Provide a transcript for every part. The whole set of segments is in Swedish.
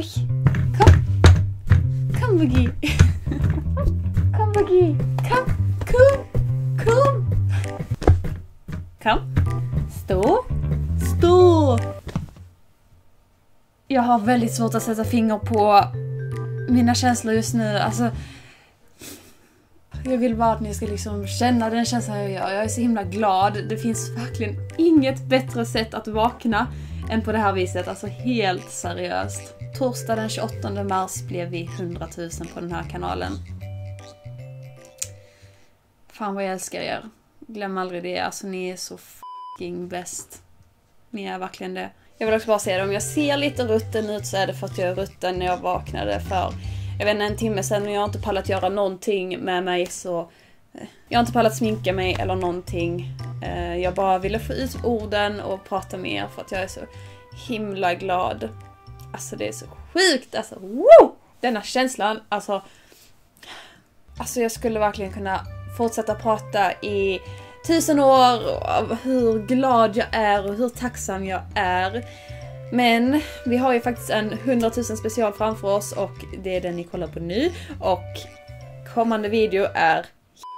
Oj! Kom! Kom Boogie! Kom Boogie! Kom! Kom! Kom! Kom! Stå! Stå! Jag har väldigt svårt att sätta finger på mina känslor just nu. Alltså, jag vill bara att ni ska liksom känna den känslan jag gör. Jag är så himla glad. Det finns verkligen inget bättre sätt att vakna än på det här viset. Alltså helt seriöst. Torsdag den 28 mars blev vi 100 000 på den här kanalen. Fan vad jag älskar er. Glöm aldrig det. Alltså ni är så fucking bäst. Ni är verkligen det. Jag vill också bara säga det, om jag ser lite rutten ut så är det för att jag är rutten när jag vaknade för, jag vet inte, en timme sedan och jag har inte pallat göra någonting med mig så jag har inte pallat sminka mig eller någonting. Eh, jag bara ville få ut orden och prata med er för att jag är så himla glad. Alltså det är så sjukt, alltså wow! Denna känslan, alltså. Alltså jag skulle verkligen kunna fortsätta prata i tusen år av hur glad jag är och hur tacksam jag är. Men vi har ju faktiskt en 100 000 special framför oss och det är den ni kollar på nu. Och kommande video är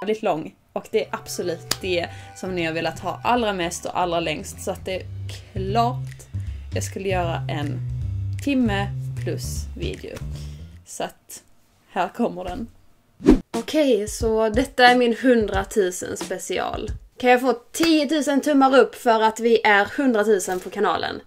jävligt lång. Och det är absolut det som ni har velat ha allra mest och allra längst. Så att det är klart jag skulle göra en timme plus video. Så att här kommer den. Okej, så detta är min 100 000 special. Kan jag få 10 000 tummar upp för att vi är 100 000 på kanalen?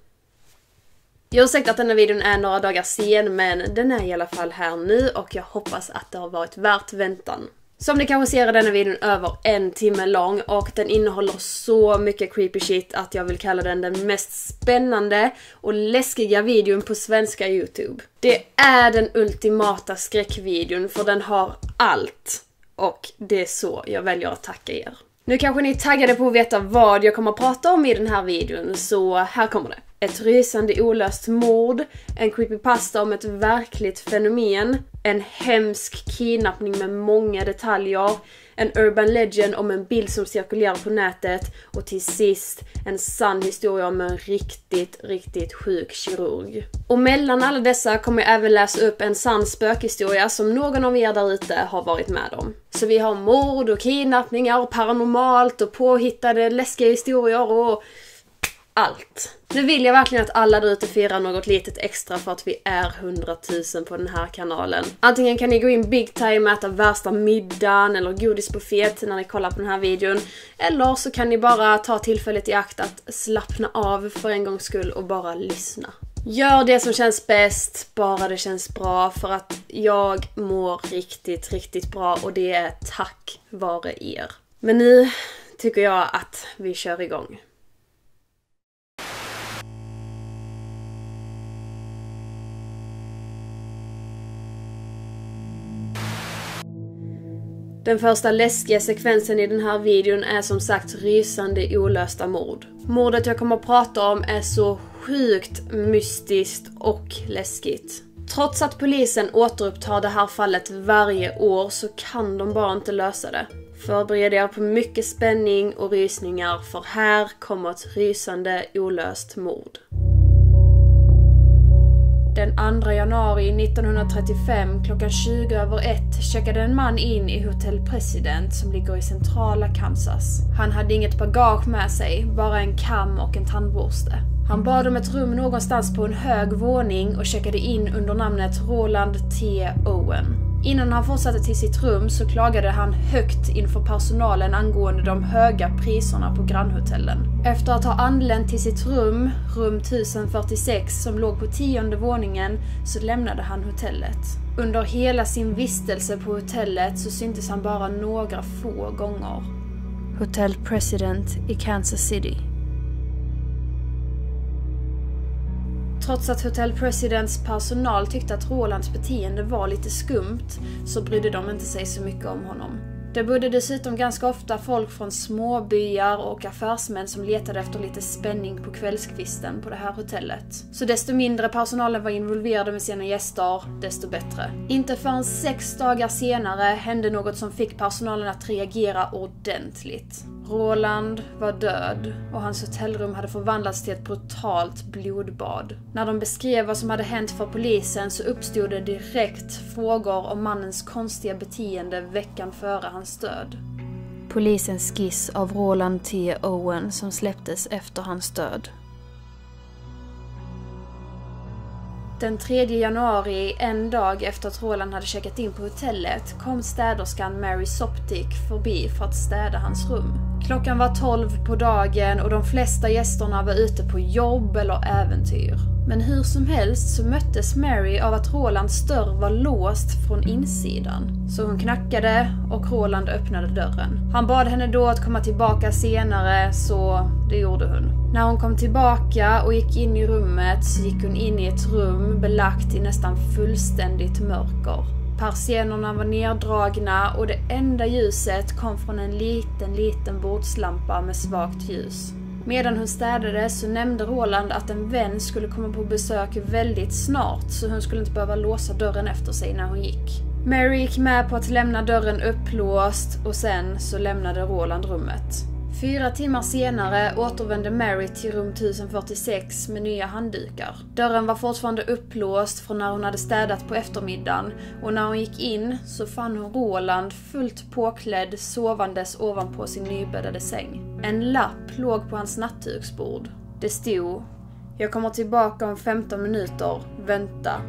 Jag har sagt att denna videon är några dagar sen, men den är i alla fall här nu och jag hoppas att det har varit värt väntan. Som ni kanske ser är denna videon över en timme lång och den innehåller så mycket creepy shit att jag vill kalla den den mest spännande och läskiga videon på svenska YouTube. Det är den ultimata skräckvideon för den har allt. Och det är så jag väljer att tacka er. Nu kanske ni är taggade på att veta vad jag kommer att prata om i den här videon, så här kommer det. Ett rysande olöst mord, en creepypasta om ett verkligt fenomen, en hemsk kidnappning med många detaljer, en urban legend om en bild som cirkulerar på nätet och till sist en sann historia om en riktigt, riktigt sjuk kirurg. Och mellan alla dessa kommer jag även läsa upp en sann spökhistoria som någon av er där ute har varit med om. Så vi har mord och kidnappningar och paranormalt och påhittade läskiga historier och allt. Nu vill jag verkligen att alla där ute firar något litet extra för att vi är 100 000 på den här kanalen. Antingen kan ni gå in big time och äta värsta middagen eller godisbuffé när ni kollar på den här videon. Eller så kan ni bara ta tillfället i akt att slappna av för en gångs skull och bara lyssna. Gör det som känns bäst, bara det känns bra för att jag mår riktigt, riktigt bra och det är tack vare er. Men nu tycker jag att vi kör igång. Den första läskiga sekvensen i den här videon är som sagt rysande olösta mord. Mordet jag kommer att prata om är så sjukt mystiskt och läskigt. Trots att polisen återupptar det här fallet varje år så kan de bara inte lösa det. Förbered er på mycket spänning och rysningar för här kommer ett rysande olöst mord. Den 2 januari 1935 klockan 20 över 1 checkade en man in i Hotel President som ligger i centrala Kansas. Han hade inget bagage med sig, bara en kam och en tandborste. Han bad om ett rum någonstans på en hög våning och checkade in under namnet Roland T. Owen. Innan han fortsatte till sitt rum så klagade han högt inför personalen angående de höga priserna på grannhotellen. Efter att ha anlänt till sitt rum, rum 1046 som låg på tionde våningen, så lämnade han hotellet. Under hela sin vistelse på hotellet så syntes han bara några få gånger. Hotel President i Kansas City. Trots att Hotel Presidents personal tyckte att Rolands beteende var lite skumt så brydde de inte sig så mycket om honom. Det bodde dessutom ganska ofta folk från småbyar och affärsmän som letade efter lite spänning på kvällskvisten på det här hotellet. Så desto mindre personalen var involverade med sina gäster, desto bättre. Inte förrän sex dagar senare hände något som fick personalen att reagera ordentligt. Roland var död och hans hotellrum hade förvandlats till ett brutalt blodbad. När de beskrev vad som hade hänt för polisen så uppstod det direkt frågor om mannens konstiga beteende veckan före hans död. Polisens skiss av Roland T. Owen som släpptes efter hans död. Den 3 januari, en dag efter att Roland hade checkat in på hotellet, kom städerskan Mary Soptic förbi för att städa hans rum. Klockan var 12 på dagen och de flesta gästerna var ute på jobb eller äventyr. Men hur som helst så möttes Mary av att Rolands dörr var låst från insidan. Så hon knackade och Roland öppnade dörren. Han bad henne då att komma tillbaka senare, så det gjorde hon. När hon kom tillbaka och gick in i rummet så gick hon in i ett rum belagt i nästan fullständigt mörker. Persiennerna var neddragna och det enda ljuset kom från en liten, liten bordslampa med svagt ljus. Medan hon städade så nämnde Roland att en vän skulle komma på besök väldigt snart så hon skulle inte behöva låsa dörren efter sig när hon gick. Mary gick med på att lämna dörren upplåst och sen så lämnade Roland rummet. Fyra timmar senare återvände Mary till rum 1046 med nya handdukar. Dörren var fortfarande upplåst från när hon hade städat på eftermiddagen och när hon gick in så fann hon Roland fullt påklädd sovandes ovanpå sin nybäddade säng. En lapp låg på hans nattduksbord. Det stod “Jag kommer tillbaka om 15 minuter. Vänta.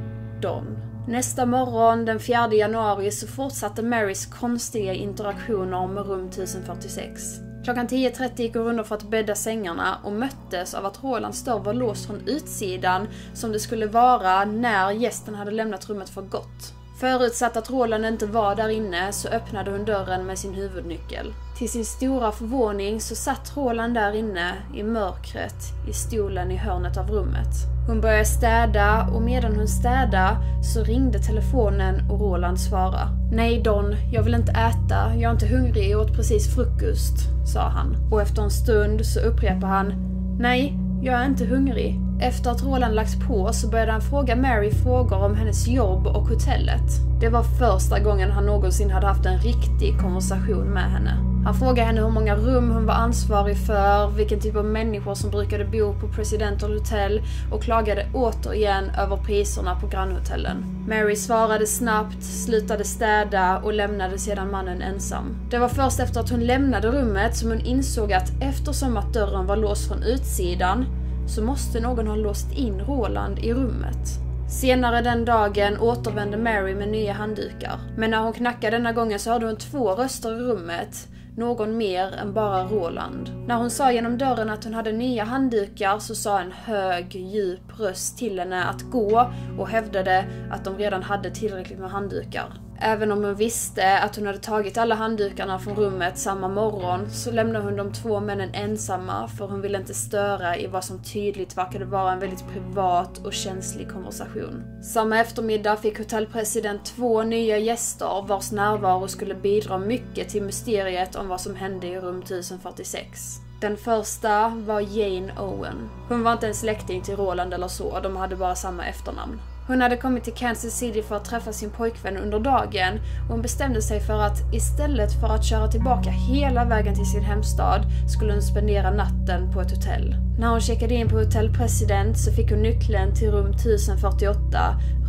Don”. Nästa morgon, den 4 januari, så fortsatte Marys konstiga interaktioner med rum 1046. Klockan 10.30 gick hon under för att bädda sängarna och möttes av att Rolands dörr var låst från utsidan som det skulle vara när gästen hade lämnat rummet för gott. Förutsatt att Roland inte var där inne så öppnade hon dörren med sin huvudnyckel. Till sin stora förvåning så satt Roland där inne i mörkret i stolen i hörnet av rummet. Hon började städa och medan hon städade så ringde telefonen och Roland svarade. Nej Don, jag vill inte äta, jag är inte hungrig, jag åt precis frukost, sa han. Och efter en stund så upprepade han. Nej, jag är inte hungrig. Efter att Roland lagts på så började han fråga Mary frågor om hennes jobb och hotellet. Det var första gången han någonsin hade haft en riktig konversation med henne. Han frågade henne hur många rum hon var ansvarig för, vilken typ av människor som brukade bo på Presidential Hotel och klagade återigen över priserna på grannhotellen. Mary svarade snabbt, slutade städa och lämnade sedan mannen ensam. Det var först efter att hon lämnade rummet som hon insåg att eftersom att dörren var låst från utsidan så måste någon ha låst in Roland i rummet. Senare den dagen återvände Mary med nya handdukar. Men när hon knackade denna gången så hörde hon två röster i rummet någon mer än bara Roland. När hon sa genom dörren att hon hade nya handdukar så sa en hög, djup röst till henne att gå och hävdade att de redan hade tillräckligt med handdukar. Även om hon visste att hon hade tagit alla handdukarna från rummet samma morgon så lämnade hon de två männen ensamma för hon ville inte störa i vad som tydligt verkade vara en väldigt privat och känslig konversation. Samma eftermiddag fick hotellpresident två nya gäster vars närvaro skulle bidra mycket till mysteriet om vad som hände i rum 1046. Den första var Jane Owen. Hon var inte en släkting till Roland eller så, de hade bara samma efternamn. Hon hade kommit till Kansas City för att träffa sin pojkvän under dagen och hon bestämde sig för att istället för att köra tillbaka hela vägen till sin hemstad skulle hon spendera natten på ett hotell. När hon checkade in på Hotel President så fick hon nyckeln till rum 1048,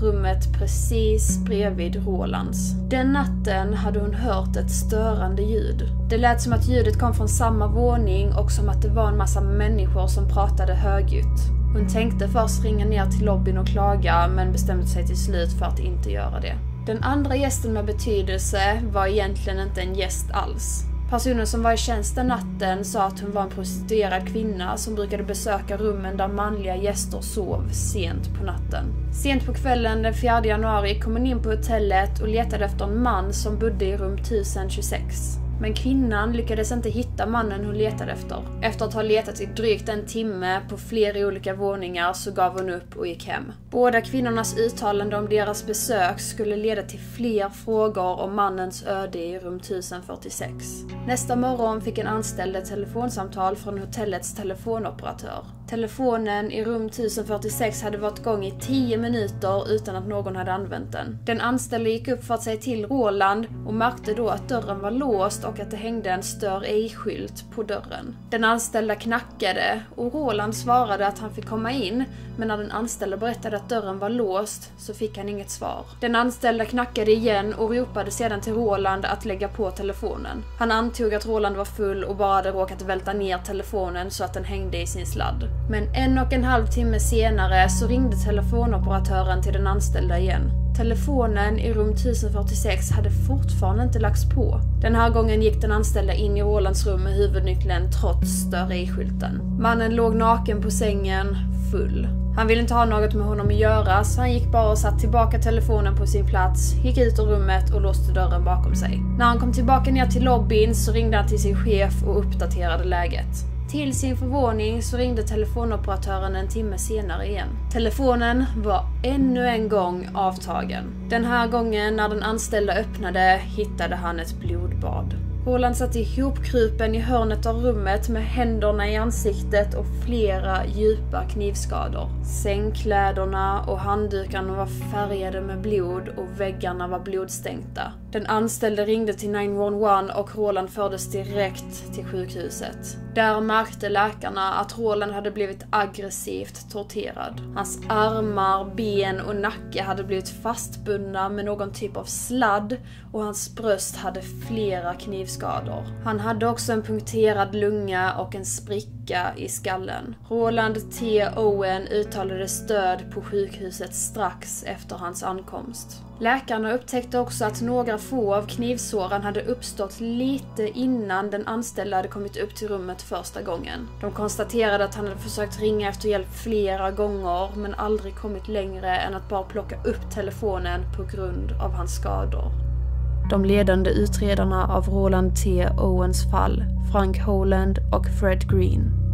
rummet precis bredvid Rolands. Den natten hade hon hört ett störande ljud. Det lät som att ljudet kom från samma våning och som att det var en massa människor som pratade högljutt. Hon tänkte först ringa ner till lobbyn och klaga, men bestämde sig till slut för att inte göra det. Den andra gästen med betydelse var egentligen inte en gäst alls. Personen som var i tjänst den natten sa att hon var en prostituerad kvinna som brukade besöka rummen där manliga gäster sov sent på natten. Sent på kvällen den 4 januari kom hon in på hotellet och letade efter en man som bodde i rum 1026. Men kvinnan lyckades inte hitta mannen hon letade efter. Efter att ha letat i drygt en timme på flera olika våningar så gav hon upp och gick hem. Båda kvinnornas uttalande om deras besök skulle leda till fler frågor om mannens öde i rum 1046. Nästa morgon fick en anställd ett telefonsamtal från hotellets telefonoperatör. Telefonen i rum 1046 hade varit igång i 10 minuter utan att någon hade använt den. Den anställde gick upp för att säga till Roland och märkte då att dörren var låst och att det hängde en stör ej-skylt på dörren. Den anställda knackade och Roland svarade att han fick komma in, men när den anställda berättade att dörren var låst så fick han inget svar. Den anställda knackade igen och ropade sedan till Roland att lägga på telefonen. Han antog att Roland var full och bara hade råkat välta ner telefonen så att den hängde i sin sladd. Men en och en halv timme senare så ringde telefonoperatören till den anställda igen. Telefonen i rum 1046 hade fortfarande inte lagts på. Den här gången gick den anställda in i Rolands rum med huvudnyckeln trots större Mannen låg naken på sängen, full. Han ville inte ha något med honom att göra så han gick bara och satte tillbaka telefonen på sin plats, gick ut ur rummet och låste dörren bakom sig. När han kom tillbaka ner till lobbyn så ringde han till sin chef och uppdaterade läget. Till sin förvåning så ringde telefonoperatören en timme senare igen. Telefonen var ännu en gång avtagen. Den här gången när den anställda öppnade hittade han ett blodbad. Roland satt ihopkrupen i hörnet av rummet med händerna i ansiktet och flera djupa knivskador. Sängkläderna och handdukarna var färgade med blod och väggarna var blodstänkta. Den anställde ringde till 911 och Roland fördes direkt till sjukhuset. Där märkte läkarna att Roland hade blivit aggressivt torterad. Hans armar, ben och nacke hade blivit fastbundna med någon typ av sladd och hans bröst hade flera knivskador. Han hade också en punkterad lunga och en spricka i skallen. Roland T. Owen uttalade stöd på sjukhuset strax efter hans ankomst. Läkarna upptäckte också att några få av knivsåren hade uppstått lite innan den anställde hade kommit upp till rummet första gången. De konstaterade att han hade försökt ringa efter hjälp flera gånger men aldrig kommit längre än att bara plocka upp telefonen på grund av hans skador. De ledande utredarna av Roland T. Owens fall, Frank Holland och Fred Green,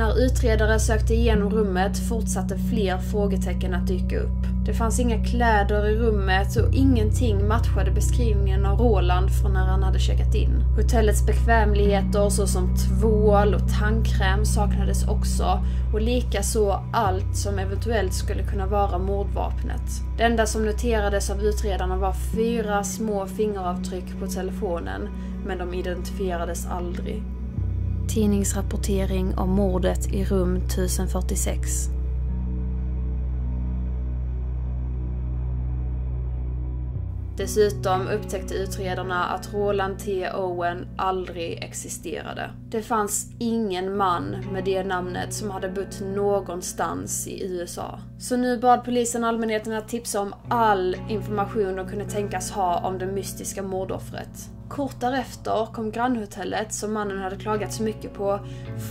När utredare sökte igenom rummet fortsatte fler frågetecken att dyka upp. Det fanns inga kläder i rummet och ingenting matchade beskrivningen av Roland från när han hade checkat in. Hotellets bekvämligheter såsom tvål och tandkräm saknades också och likaså allt som eventuellt skulle kunna vara mordvapnet. Det enda som noterades av utredarna var fyra små fingeravtryck på telefonen, men de identifierades aldrig tidningsrapportering om mordet i rum 1046. Dessutom upptäckte utredarna att Roland T. Owen aldrig existerade. Det fanns ingen man med det namnet som hade bott någonstans i USA. Så nu bad polisen allmänheten att tipsa om all information de kunde tänkas ha om det mystiska mordoffret. Kort därefter kom grannhotellet, som mannen hade klagat så mycket på,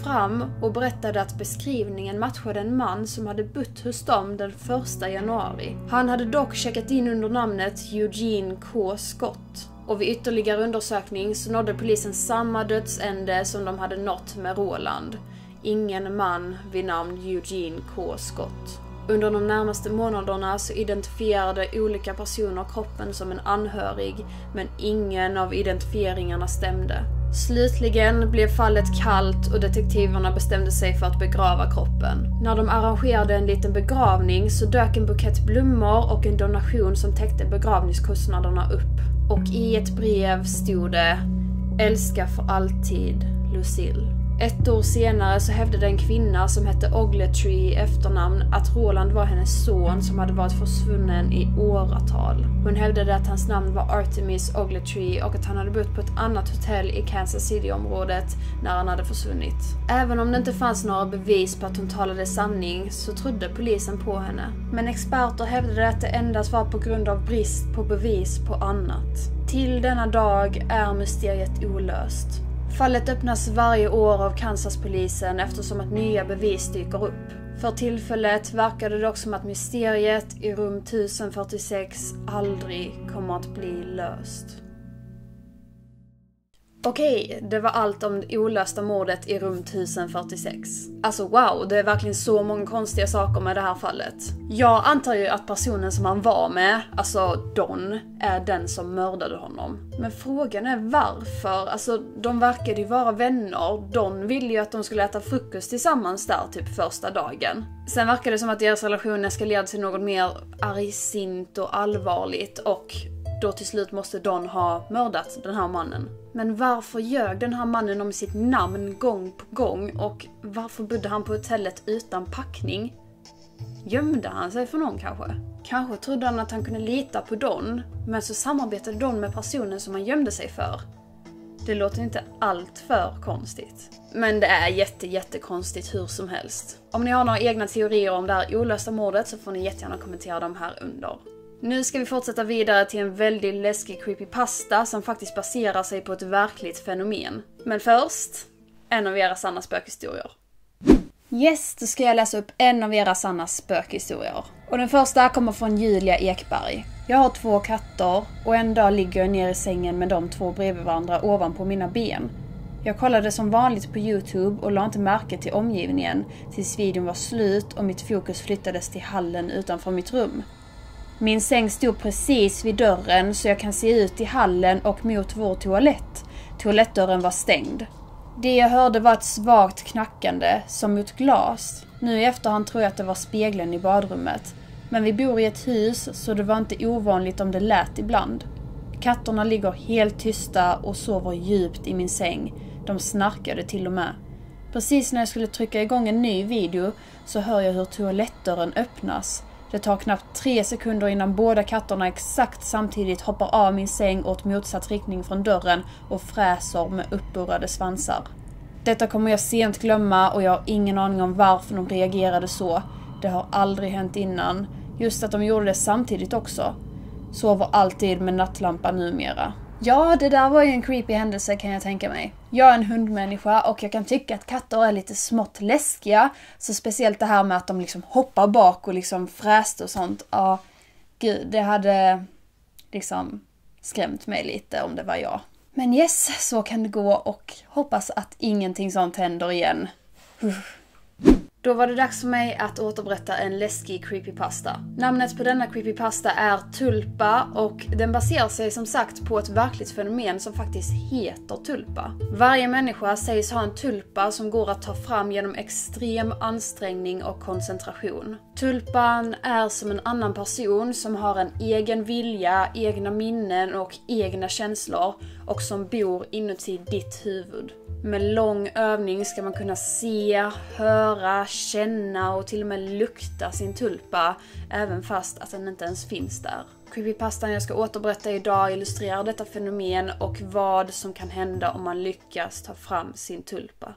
fram och berättade att beskrivningen matchade en man som hade bott hos dem den 1 januari. Han hade dock checkat in under namnet Eugene K. Scott. Och vid ytterligare undersökning så nådde polisen samma dödsände som de hade nått med Roland. Ingen man vid namn Eugene K. Scott. Under de närmaste månaderna så identifierade olika personer kroppen som en anhörig, men ingen av identifieringarna stämde. Slutligen blev fallet kallt och detektiverna bestämde sig för att begrava kroppen. När de arrangerade en liten begravning så dök en bukett blommor och en donation som täckte begravningskostnaderna upp. Och i ett brev stod det Älska för alltid, Lucille. Ett år senare så hävdade en kvinna som hette Ogletree i efternamn att Roland var hennes son som hade varit försvunnen i åratal. Hon hävdade att hans namn var Artemis Ogletree och att han hade bott på ett annat hotell i Kansas City-området när han hade försvunnit. Även om det inte fanns några bevis på att hon talade sanning så trodde polisen på henne. Men experter hävdade att det endast var på grund av brist på bevis på annat. Till denna dag är mysteriet olöst. Fallet öppnas varje år av Kansaspolisen eftersom att nya bevis dyker upp. För tillfället verkar det dock som att mysteriet i rum 1046 aldrig kommer att bli löst. Okej, det var allt om det olösta mordet i rum 1046. Alltså wow, det är verkligen så många konstiga saker med det här fallet. Jag antar ju att personen som han var med, alltså Don, är den som mördade honom. Men frågan är varför? Alltså, de verkade ju vara vänner. Don ville ju att de skulle äta frukost tillsammans där typ första dagen. Sen verkar det som att deras relation eskalerade till något mer argsint och allvarligt och då till slut måste Don ha mördat den här mannen. Men varför ljög den här mannen om sitt namn gång på gång och varför bodde han på hotellet utan packning? Gömde han sig för någon kanske? Kanske trodde han att han kunde lita på Don, men så samarbetade Don med personen som han gömde sig för. Det låter inte allt för konstigt. Men det är jätte, jättekonstigt hur som helst. Om ni har några egna teorier om det här olösta mordet så får ni jättegärna kommentera dem här under. Nu ska vi fortsätta vidare till en väldigt läskig creepypasta som faktiskt baserar sig på ett verkligt fenomen. Men först, en av era sanna spökhistorier. Yes, då ska jag läsa upp en av era sanna spökhistorier. Och den första kommer från Julia Ekberg. Jag har två katter och en dag ligger jag ner i sängen med de två bredvid varandra ovanpå mina ben. Jag kollade som vanligt på Youtube och la inte märke till omgivningen tills videon var slut och mitt fokus flyttades till hallen utanför mitt rum. Min säng stod precis vid dörren så jag kan se ut i hallen och mot vår toalett. Toalettdörren var stängd. Det jag hörde var ett svagt knackande, som mot glas. Nu i efterhand tror jag att det var spegeln i badrummet. Men vi bor i ett hus så det var inte ovanligt om det lät ibland. Katterna ligger helt tysta och sover djupt i min säng. De snarkade till och med. Precis när jag skulle trycka igång en ny video så hör jag hur toalettdörren öppnas. Det tar knappt tre sekunder innan båda katterna exakt samtidigt hoppar av min säng åt motsatt riktning från dörren och fräser med uppburrade svansar. Detta kommer jag sent glömma och jag har ingen aning om varför de reagerade så. Det har aldrig hänt innan. Just att de gjorde det samtidigt också. Sover alltid med nattlampa numera. Ja, det där var ju en creepy händelse kan jag tänka mig. Jag är en hundmänniska och jag kan tycka att katter är lite smått läskiga. Så speciellt det här med att de liksom hoppar bak och liksom fräste och sånt. Ja, gud, det hade liksom skrämt mig lite om det var jag. Men yes, så kan det gå och hoppas att ingenting sånt händer igen. Då var det dags för mig att återberätta en läskig creepypasta. Namnet på denna creepypasta är Tulpa och den baserar sig som sagt på ett verkligt fenomen som faktiskt heter tulpa. Varje människa sägs ha en tulpa som går att ta fram genom extrem ansträngning och koncentration. Tulpan är som en annan person som har en egen vilja, egna minnen och egna känslor och som bor inuti ditt huvud. Med lång övning ska man kunna se, höra, känna och till och med lukta sin tulpa, även fast att den inte ens finns där. Creepypastan jag ska återberätta idag illustrerar detta fenomen och vad som kan hända om man lyckas ta fram sin tulpa.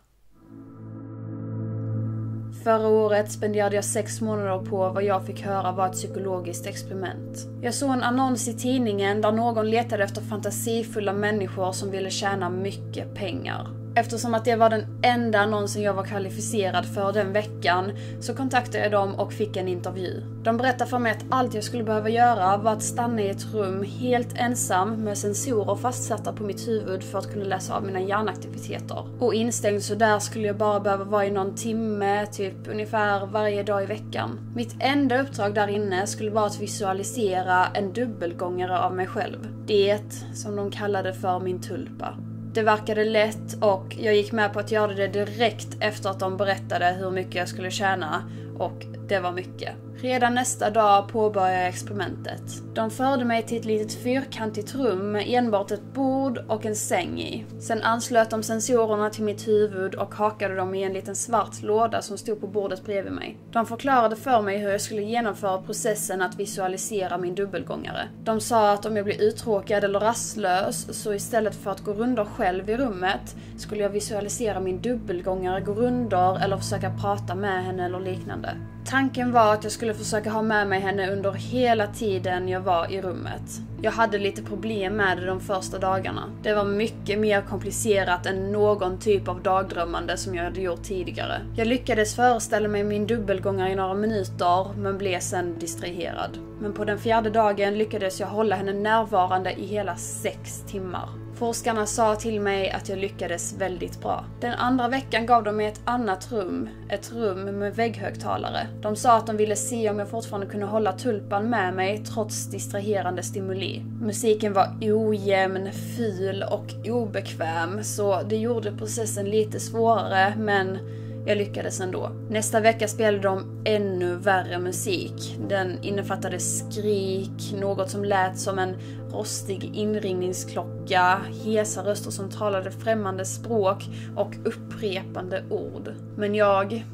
Förra året spenderade jag sex månader på vad jag fick höra var ett psykologiskt experiment. Jag såg en annons i tidningen där någon letade efter fantasifulla människor som ville tjäna mycket pengar. Eftersom att det var den enda annonsen jag var kvalificerad för den veckan så kontaktade jag dem och fick en intervju. De berättade för mig att allt jag skulle behöva göra var att stanna i ett rum helt ensam med sensorer fastsatta på mitt huvud för att kunna läsa av mina hjärnaktiviteter. Och instängd så där skulle jag bara behöva vara i någon timme, typ ungefär varje dag i veckan. Mitt enda uppdrag där inne skulle vara att visualisera en dubbelgångare av mig själv. Det som de kallade för min tulpa. Det verkade lätt och jag gick med på att göra det direkt efter att de berättade hur mycket jag skulle tjäna och det var mycket. Redan nästa dag påbörjade jag experimentet. De förde mig till ett litet fyrkantigt rum med enbart ett bord och en säng i. Sen anslöt de sensorerna till mitt huvud och hakade dem i en liten svart låda som stod på bordet bredvid mig. De förklarade för mig hur jag skulle genomföra processen att visualisera min dubbelgångare. De sa att om jag blev uttråkad eller rastlös så istället för att gå rundor själv i rummet skulle jag visualisera min dubbelgångare gå rundor eller försöka prata med henne eller liknande. Tanken var att jag skulle försöka ha med mig henne under hela tiden jag var i rummet. Jag hade lite problem med det de första dagarna. Det var mycket mer komplicerat än någon typ av dagdrömmande som jag hade gjort tidigare. Jag lyckades föreställa mig min dubbelgångare i några minuter, men blev sen distraherad. Men på den fjärde dagen lyckades jag hålla henne närvarande i hela sex timmar. Forskarna sa till mig att jag lyckades väldigt bra. Den andra veckan gav de mig ett annat rum, ett rum med vägghögtalare. De sa att de ville se om jag fortfarande kunde hålla tulpan med mig trots distraherande stimuli. Musiken var ojämn, ful och obekväm, så det gjorde processen lite svårare, men jag lyckades ändå. Nästa vecka spelade de ännu värre musik. Den innefattade skrik, något som lät som en rostig inringningsklocka, hesa röster som talade främmande språk och upprepande ord. Men jag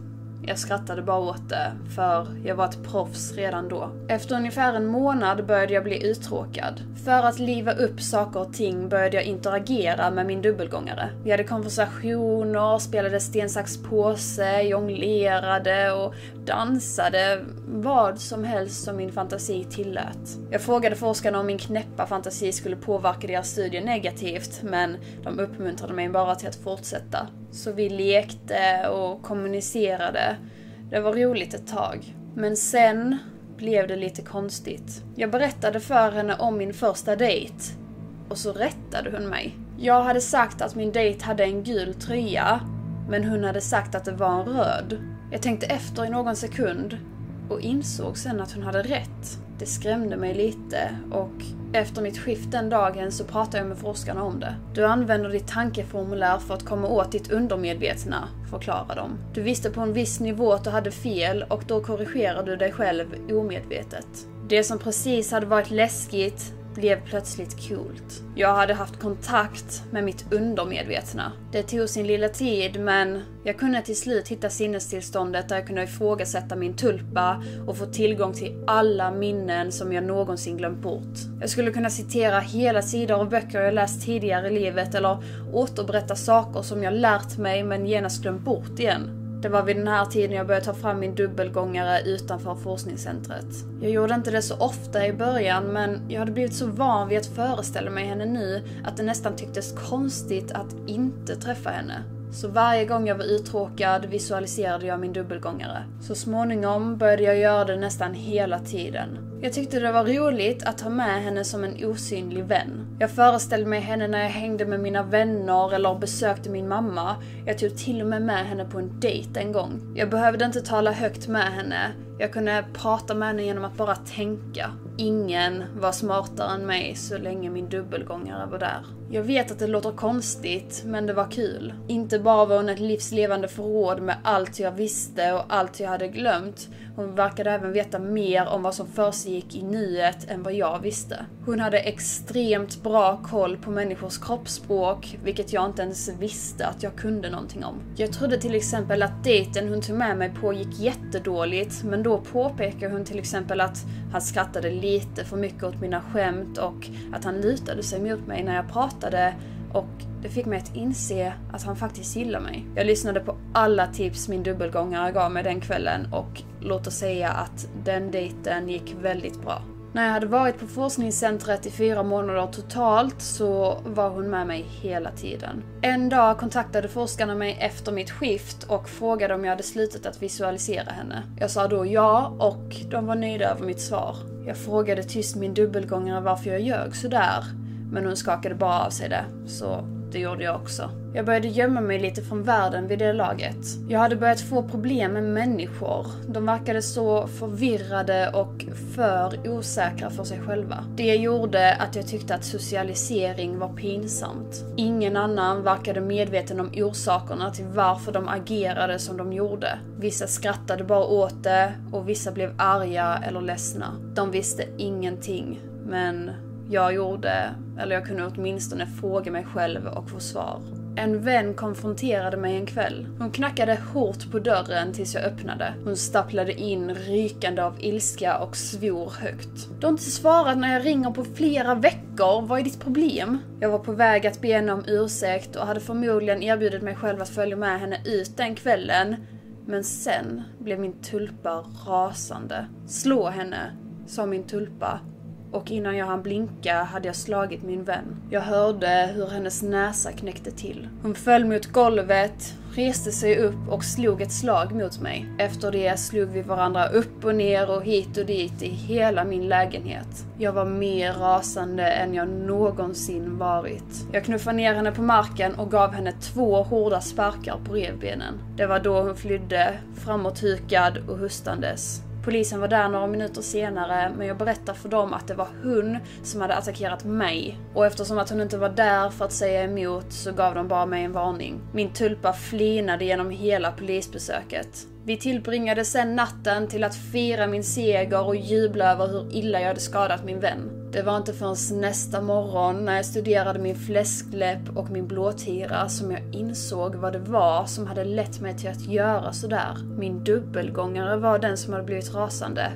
jag skrattade bara åt det, för jag var ett proffs redan då. Efter ungefär en månad började jag bli uttråkad. För att liva upp saker och ting började jag interagera med min dubbelgångare. Vi hade konversationer, spelade sten, sax, påse, jonglerade och dansade. Vad som helst som min fantasi tillät. Jag frågade forskarna om min knäppa fantasi skulle påverka deras studie negativt, men de uppmuntrade mig bara till att fortsätta. Så vi lekte och kommunicerade. Det var roligt ett tag. Men sen blev det lite konstigt. Jag berättade för henne om min första dejt. Och så rättade hon mig. Jag hade sagt att min dejt hade en gul tröja, men hon hade sagt att det var en röd. Jag tänkte efter i någon sekund och insåg sen att hon hade rätt. Det skrämde mig lite och efter mitt skift den dagen så pratade jag med forskarna om det. Du använder ditt tankeformulär för att komma åt ditt undermedvetna, förklarar de. Du visste på en viss nivå att du hade fel och då korrigerar du dig själv omedvetet. Det som precis hade varit läskigt blev plötsligt coolt. Jag hade haft kontakt med mitt undermedvetna. Det tog sin lilla tid men jag kunde till slut hitta sinnestillståndet där jag kunde ifrågasätta min tulpa och få tillgång till alla minnen som jag någonsin glömt bort. Jag skulle kunna citera hela sidor av böcker jag läst tidigare i livet eller återberätta saker som jag lärt mig men genast glömt bort igen. Det var vid den här tiden jag började ta fram min dubbelgångare utanför forskningscentret. Jag gjorde inte det så ofta i början, men jag hade blivit så van vid att föreställa mig henne nu att det nästan tycktes konstigt att inte träffa henne. Så varje gång jag var uttråkad visualiserade jag min dubbelgångare. Så småningom började jag göra det nästan hela tiden. Jag tyckte det var roligt att ha med henne som en osynlig vän. Jag föreställde mig henne när jag hängde med mina vänner eller besökte min mamma. Jag tog till och med med henne på en dejt en gång. Jag behövde inte tala högt med henne. Jag kunde prata med henne genom att bara tänka. Ingen var smartare än mig så länge min dubbelgångare var där. Jag vet att det låter konstigt, men det var kul. Inte bara var hon ett livslevande förråd med allt jag visste och allt jag hade glömt. Hon verkade även veta mer om vad som försiggick i nuet än vad jag visste. Hon hade extremt bra koll på människors kroppsspråk, vilket jag inte ens visste att jag kunde någonting om. Jag trodde till exempel att dejten hon tog med mig på gick jättedåligt, men då påpekade hon till exempel att han skrattade lite för mycket åt mina skämt och att han lutade sig mot mig när jag pratade och det fick mig att inse att han faktiskt gillar mig. Jag lyssnade på alla tips min dubbelgångare gav mig den kvällen och låt oss säga att den dejten gick väldigt bra. När jag hade varit på forskningscentret i fyra månader totalt så var hon med mig hela tiden. En dag kontaktade forskarna mig efter mitt skift och frågade om jag hade slutat att visualisera henne. Jag sa då ja och de var nöjda över mitt svar. Jag frågade tyst min dubbelgångare varför jag ljög sådär, men hon skakade bara av sig det, så det gjorde jag också. Jag började gömma mig lite från världen vid det laget. Jag hade börjat få problem med människor. De verkade så förvirrade och för osäkra för sig själva. Det gjorde att jag tyckte att socialisering var pinsamt. Ingen annan verkade medveten om orsakerna till varför de agerade som de gjorde. Vissa skrattade bara åt det och vissa blev arga eller ledsna. De visste ingenting, men jag gjorde, eller jag kunde åtminstone fråga mig själv och få svar. En vän konfronterade mig en kväll. Hon knackade hårt på dörren tills jag öppnade. Hon stapplade in rykande av ilska och svor högt. Du har inte svarat när jag ringer på flera veckor, vad är ditt problem? Jag var på väg att be henne om ursäkt och hade förmodligen erbjudit mig själv att följa med henne ut den kvällen. Men sen blev min tulpa rasande. Slå henne, sa min tulpa och innan jag hann blinka hade jag slagit min vän. Jag hörde hur hennes näsa knäckte till. Hon föll mot golvet, reste sig upp och slog ett slag mot mig. Efter det slog vi varandra upp och ner och hit och dit i hela min lägenhet. Jag var mer rasande än jag någonsin varit. Jag knuffade ner henne på marken och gav henne två hårda sparkar på revbenen. Det var då hon flydde, framåthukad och hustandes. Polisen var där några minuter senare, men jag berättade för dem att det var hon som hade attackerat mig. Och eftersom att hon inte var där för att säga emot så gav de bara mig en varning. Min tulpa flinade genom hela polisbesöket. Vi tillbringade sen natten till att fira min seger och jubla över hur illa jag hade skadat min vän. Det var inte förrän nästa morgon när jag studerade min fläskläpp och min blåtira som jag insåg vad det var som hade lett mig till att göra sådär. Min dubbelgångare var den som hade blivit rasande.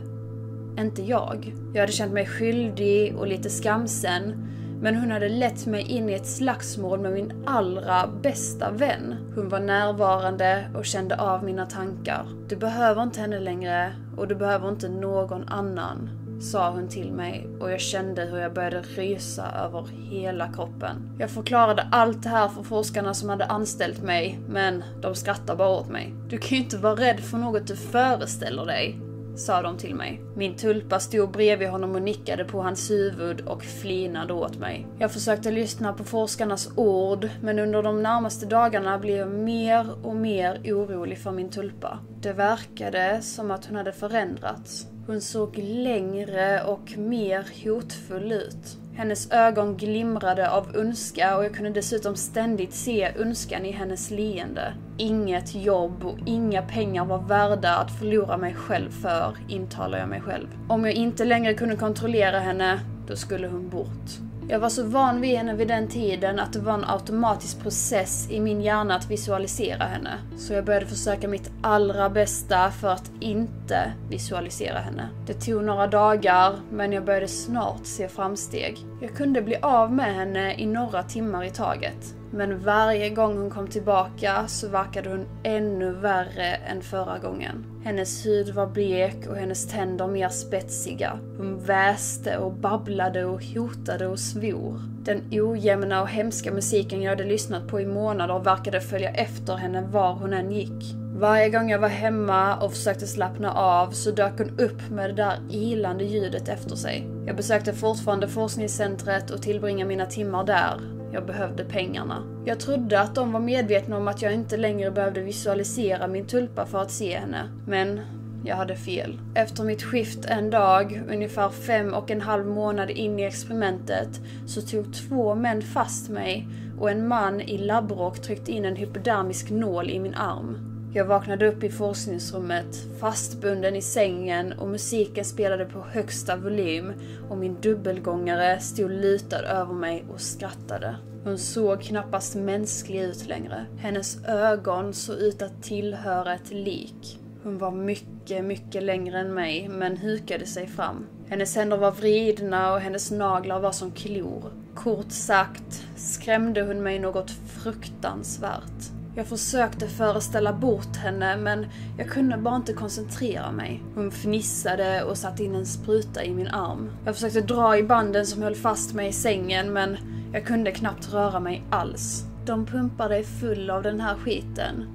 Inte jag. Jag hade känt mig skyldig och lite skamsen men hon hade lett mig in i ett slagsmål med min allra bästa vän. Hon var närvarande och kände av mina tankar. Du behöver inte henne längre och du behöver inte någon annan, sa hon till mig och jag kände hur jag började rysa över hela kroppen. Jag förklarade allt det här för forskarna som hade anställt mig, men de skrattade bara åt mig. Du kan ju inte vara rädd för något du föreställer dig sa de till mig. Min tulpa stod bredvid honom och nickade på hans huvud och flinade åt mig. Jag försökte lyssna på forskarnas ord, men under de närmaste dagarna blev jag mer och mer orolig för min tulpa. Det verkade som att hon hade förändrats. Hon såg längre och mer hotfull ut. Hennes ögon glimrade av ondska och jag kunde dessutom ständigt se ondskan i hennes leende. Inget jobb och inga pengar var värda att förlora mig själv för, intalar jag mig själv. Om jag inte längre kunde kontrollera henne, då skulle hon bort. Jag var så van vid henne vid den tiden att det var en automatisk process i min hjärna att visualisera henne. Så jag började försöka mitt allra bästa för att inte visualisera henne. Det tog några dagar, men jag började snart se framsteg. Jag kunde bli av med henne i några timmar i taget. Men varje gång hon kom tillbaka så verkade hon ännu värre än förra gången. Hennes hud var blek och hennes tänder mer spetsiga. Hon väste och babblade och hotade och svor. Den ojämna och hemska musiken jag hade lyssnat på i månader verkade följa efter henne var hon än gick. Varje gång jag var hemma och försökte slappna av så dök hon upp med det där ilande ljudet efter sig. Jag besökte fortfarande forskningscentret och tillbringade mina timmar där. Jag behövde pengarna. Jag trodde att de var medvetna om att jag inte längre behövde visualisera min tulpa för att se henne. Men jag hade fel. Efter mitt skift en dag, ungefär fem och en halv månad in i experimentet, så tog två män fast mig och en man i labbrock tryckte in en hypodermisk nål i min arm. Jag vaknade upp i forskningsrummet, fastbunden i sängen och musiken spelade på högsta volym och min dubbelgångare stod lutad över mig och skrattade. Hon såg knappast mänsklig ut längre. Hennes ögon såg ut att tillhöra ett lik. Hon var mycket, mycket längre än mig, men hukade sig fram. Hennes händer var vridna och hennes naglar var som klor. Kort sagt skrämde hon mig något fruktansvärt. Jag försökte föreställa bort henne men jag kunde bara inte koncentrera mig. Hon fnissade och satte in en spruta i min arm. Jag försökte dra i banden som höll fast mig i sängen men jag kunde knappt röra mig alls. De pumpar dig full av den här skiten.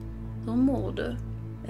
Hur mår du?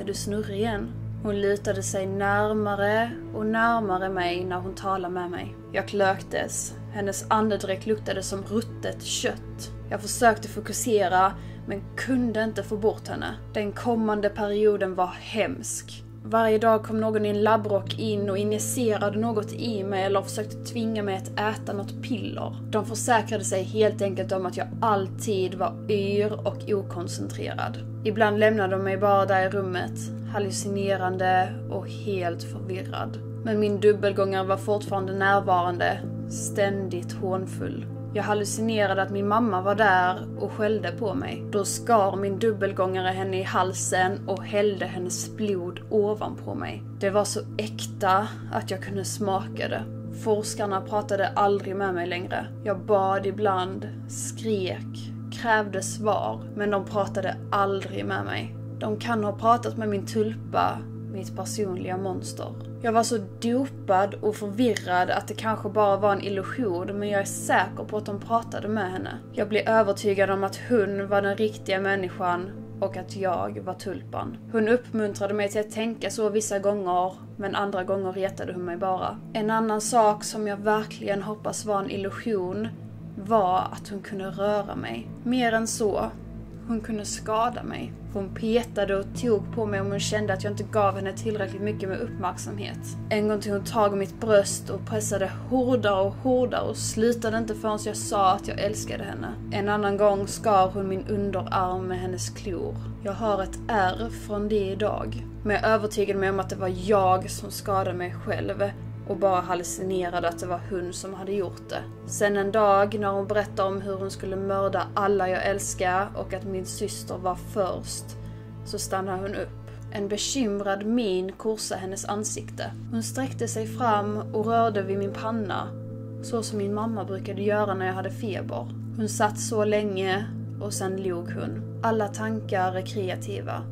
Är du snurrig igen? Hon lutade sig närmare och närmare mig när hon talade med mig. Jag klöktes. Hennes andedräkt luktade som ruttet kött. Jag försökte fokusera men kunde inte få bort henne. Den kommande perioden var hemsk. Varje dag kom någon i en labbrock in och injicerade något i mig eller försökte tvinga mig att äta något piller. De försäkrade sig helt enkelt om att jag alltid var yr och okoncentrerad. Ibland lämnade de mig bara där i rummet, hallucinerande och helt förvirrad. Men min dubbelgångare var fortfarande närvarande, ständigt hånfull. Jag hallucinerade att min mamma var där och skällde på mig. Då skar min dubbelgångare henne i halsen och hällde hennes blod ovanpå mig. Det var så äkta att jag kunde smaka det. Forskarna pratade aldrig med mig längre. Jag bad ibland, skrek, krävde svar, men de pratade aldrig med mig. De kan ha pratat med min tulpa, mitt personliga monster. Jag var så dopad och förvirrad att det kanske bara var en illusion men jag är säker på att de pratade med henne. Jag blev övertygad om att hon var den riktiga människan och att jag var tulpan. Hon uppmuntrade mig till att tänka så vissa gånger, men andra gånger retade hon mig bara. En annan sak som jag verkligen hoppas var en illusion var att hon kunde röra mig. Mer än så, hon kunde skada mig. Hon petade och tog på mig om hon kände att jag inte gav henne tillräckligt mycket med uppmärksamhet. En gång tog hon tag i mitt bröst och pressade hårdare och hårdare och slutade inte förrän jag sa att jag älskade henne. En annan gång skar hon min underarm med hennes klor. Jag har ett ärr från det idag. Men jag övertygade mig om att det var jag som skadade mig själv och bara hallucinerade att det var hon som hade gjort det. Sen en dag när hon berättade om hur hon skulle mörda alla jag älskar och att min syster var först, så stannade hon upp. En bekymrad min korsade hennes ansikte. Hon sträckte sig fram och rörde vid min panna, så som min mamma brukade göra när jag hade feber. Hon satt så länge och sen log hon. Alla tankar är kreativa,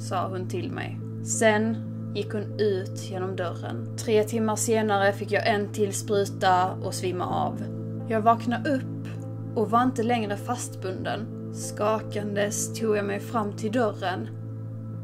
sa hon till mig. Sen gick hon ut genom dörren. Tre timmar senare fick jag en till spruta och svimma av. Jag vaknade upp och var inte längre fastbunden. Skakandes tog jag mig fram till dörren.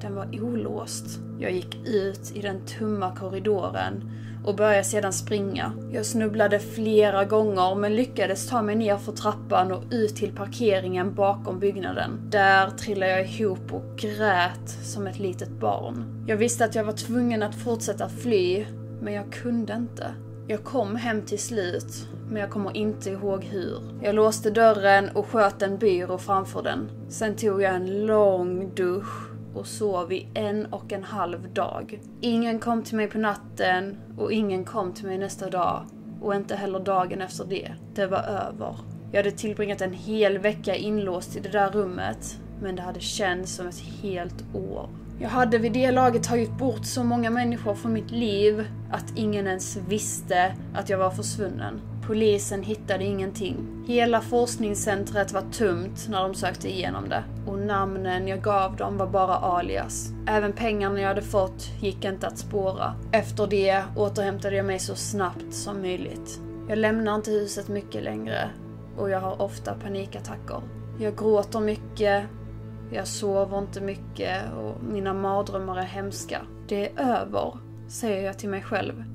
Den var olåst. Jag gick ut i den tumma korridoren och började sedan springa. Jag snubblade flera gånger men lyckades ta mig ner för trappan och ut till parkeringen bakom byggnaden. Där trillade jag ihop och grät som ett litet barn. Jag visste att jag var tvungen att fortsätta fly, men jag kunde inte. Jag kom hem till slut, men jag kommer inte ihåg hur. Jag låste dörren och sköt en byrå framför den. Sen tog jag en lång dusch och sov i en och en halv dag. Ingen kom till mig på natten och ingen kom till mig nästa dag. Och inte heller dagen efter det. Det var över. Jag hade tillbringat en hel vecka inlåst i det där rummet, men det hade känts som ett helt år. Jag hade vid det laget tagit bort så många människor från mitt liv att ingen ens visste att jag var försvunnen. Polisen hittade ingenting. Hela forskningscentret var tömt när de sökte igenom det. Och namnen jag gav dem var bara alias. Även pengarna jag hade fått gick inte att spåra. Efter det återhämtade jag mig så snabbt som möjligt. Jag lämnar inte huset mycket längre och jag har ofta panikattacker. Jag gråter mycket, jag sover inte mycket och mina mardrömmar är hemska. Det är över, säger jag till mig själv.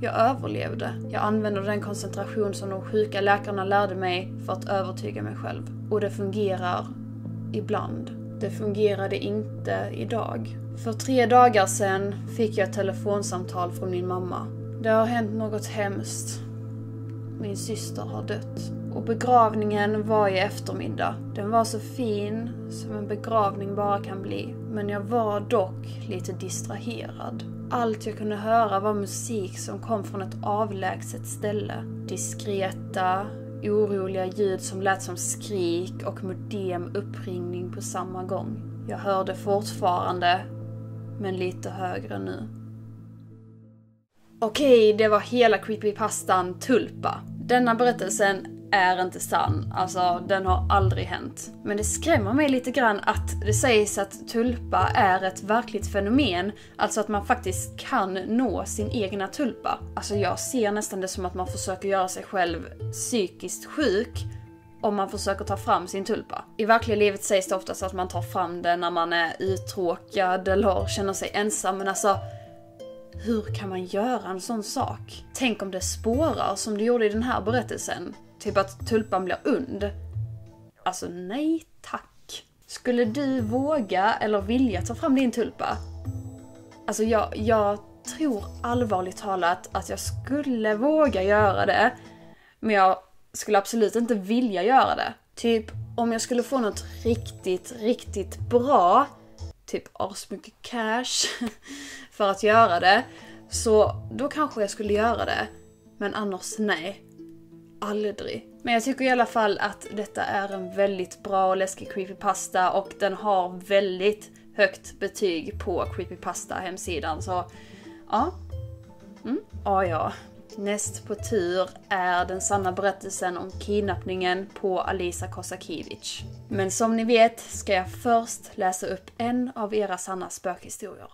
Jag överlevde. Jag använde den koncentration som de sjuka läkarna lärde mig för att övertyga mig själv. Och det fungerar ibland. Det fungerade inte idag. För tre dagar sedan fick jag ett telefonsamtal från min mamma. Det har hänt något hemskt. Min syster har dött. Och begravningen var i eftermiddag. Den var så fin som en begravning bara kan bli. Men jag var dock lite distraherad. Allt jag kunde höra var musik som kom från ett avlägset ställe. Diskreta, oroliga ljud som lät som skrik och modem uppringning på samma gång. Jag hörde fortfarande, men lite högre nu. Okej, det var hela creepypastan Tulpa. Denna berättelsen är inte sann. Alltså, den har aldrig hänt. Men det skrämmer mig lite grann att det sägs att tulpa är ett verkligt fenomen. Alltså att man faktiskt kan nå sin egna tulpa. Alltså jag ser nästan det som att man försöker göra sig själv psykiskt sjuk om man försöker ta fram sin tulpa. I verkliga livet sägs det oftast att man tar fram den när man är uttråkad eller känner sig ensam, men alltså hur kan man göra en sån sak? Tänk om det spårar som det gjorde i den här berättelsen. Typ att tulpan blir und. Alltså nej tack. Skulle du våga eller vilja ta fram din tulpa? Alltså jag, jag tror allvarligt talat att jag skulle våga göra det. Men jag skulle absolut inte vilja göra det. Typ om jag skulle få något riktigt, riktigt bra, typ asmycket cash, för att göra det. Så då kanske jag skulle göra det. Men annars nej aldrig. Men jag tycker i alla fall att detta är en väldigt bra och läskig creepypasta och den har väldigt högt betyg på creepypasta hemsidan så ja. Mm. Ja, ja. Näst på tur är den sanna berättelsen om kidnappningen på Alisa Kosakiewicz. Men som ni vet ska jag först läsa upp en av era sanna spökhistorier.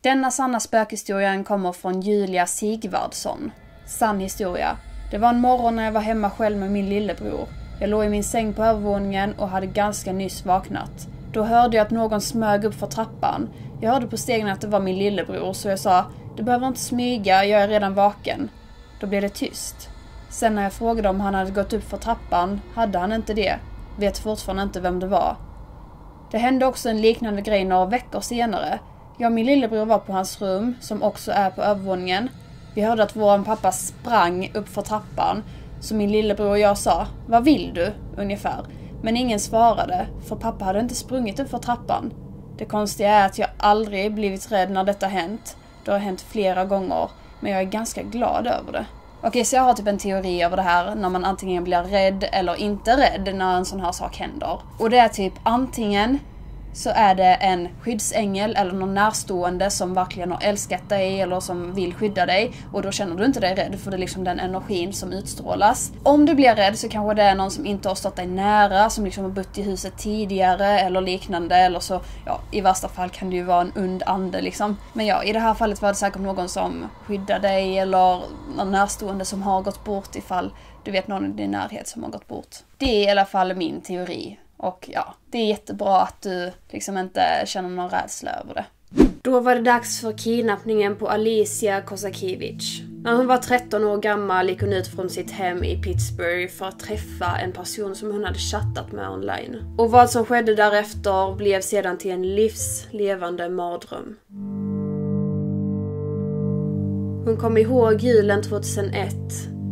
Denna sanna spökhistorien kommer från Julia Sigvardsson. Sann historia. Det var en morgon när jag var hemma själv med min lillebror. Jag låg i min säng på övervåningen och hade ganska nyss vaknat. Då hörde jag att någon smög upp för trappan. Jag hörde på stegen att det var min lillebror så jag sa Du behöver inte smyga, jag är redan vaken. Då blev det tyst. Sen när jag frågade om han hade gått upp för trappan hade han inte det. Vet fortfarande inte vem det var. Det hände också en liknande grej några veckor senare. Jag och min lillebror var på hans rum, som också är på övervåningen. Vi hörde att vår pappa sprang upp för trappan. Så min lillebror och jag sa, vad vill du? Ungefär. Men ingen svarade, för pappa hade inte sprungit upp för trappan. Det konstiga är att jag aldrig blivit rädd när detta hänt. Det har hänt flera gånger, men jag är ganska glad över det. Okej, så jag har typ en teori över det här när man antingen blir rädd eller inte rädd när en sån här sak händer. Och det är typ antingen så är det en skyddsängel eller någon närstående som verkligen har älskat dig eller som vill skydda dig och då känner du inte dig rädd för det är liksom den energin som utstrålas. Om du blir rädd så kanske det är någon som inte har stått dig nära, som liksom har bott i huset tidigare eller liknande eller så, ja i värsta fall kan det ju vara en ond ande liksom. Men ja, i det här fallet var det säkert någon som skyddar dig eller någon närstående som har gått bort ifall du vet någon i din närhet som har gått bort. Det är i alla fall min teori. Och ja, det är jättebra att du liksom inte känner någon rädsla över det. Då var det dags för kidnappningen på Alicia Kosakiewicz. När hon var 13 år gammal gick hon ut från sitt hem i Pittsburgh för att träffa en person som hon hade chattat med online. Och vad som skedde därefter blev sedan till en livslevande mardröm. Hon kom ihåg julen 2001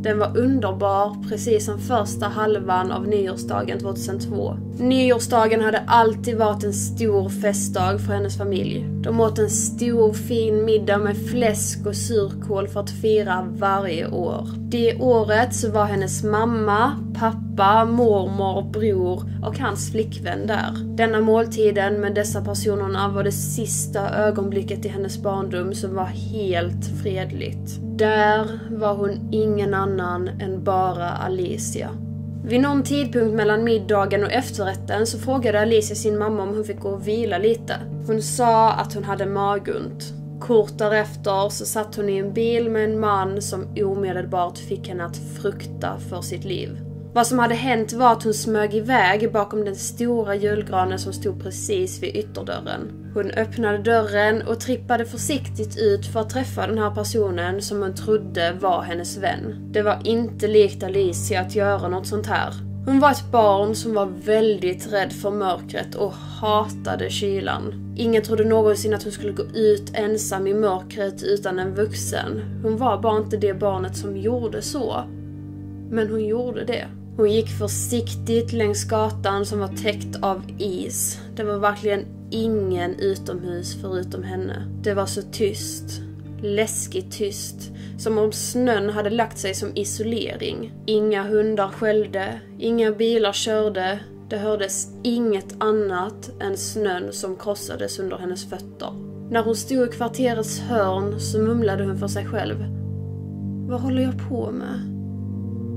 den var underbar, precis som första halvan av nyårsdagen 2002. Nyårsdagen hade alltid varit en stor festdag för hennes familj. De åt en stor fin middag med fläsk och surkål för att fira varje år. Det året så var hennes mamma, pappa pappa, mormor, bror och hans flickvän där. Denna måltiden med dessa personerna var det sista ögonblicket i hennes barndom som var helt fredligt. Där var hon ingen annan än bara Alicia. Vid någon tidpunkt mellan middagen och efterrätten så frågade Alicia sin mamma om hon fick gå och vila lite. Hon sa att hon hade magont. Kort därefter så satt hon i en bil med en man som omedelbart fick henne att frukta för sitt liv. Vad som hade hänt var att hon smög iväg bakom den stora julgranen som stod precis vid ytterdörren. Hon öppnade dörren och trippade försiktigt ut för att träffa den här personen som hon trodde var hennes vän. Det var inte likt Alicia att göra något sånt här. Hon var ett barn som var väldigt rädd för mörkret och hatade kylan. Ingen trodde någonsin att hon skulle gå ut ensam i mörkret utan en vuxen. Hon var bara inte det barnet som gjorde så. Men hon gjorde det. Hon gick försiktigt längs gatan som var täckt av is. Det var verkligen ingen utomhus förutom henne. Det var så tyst. Läskigt tyst. Som om snön hade lagt sig som isolering. Inga hundar skällde, inga bilar körde. Det hördes inget annat än snön som krossades under hennes fötter. När hon stod i kvarterets hörn så mumlade hon för sig själv. Vad håller jag på med?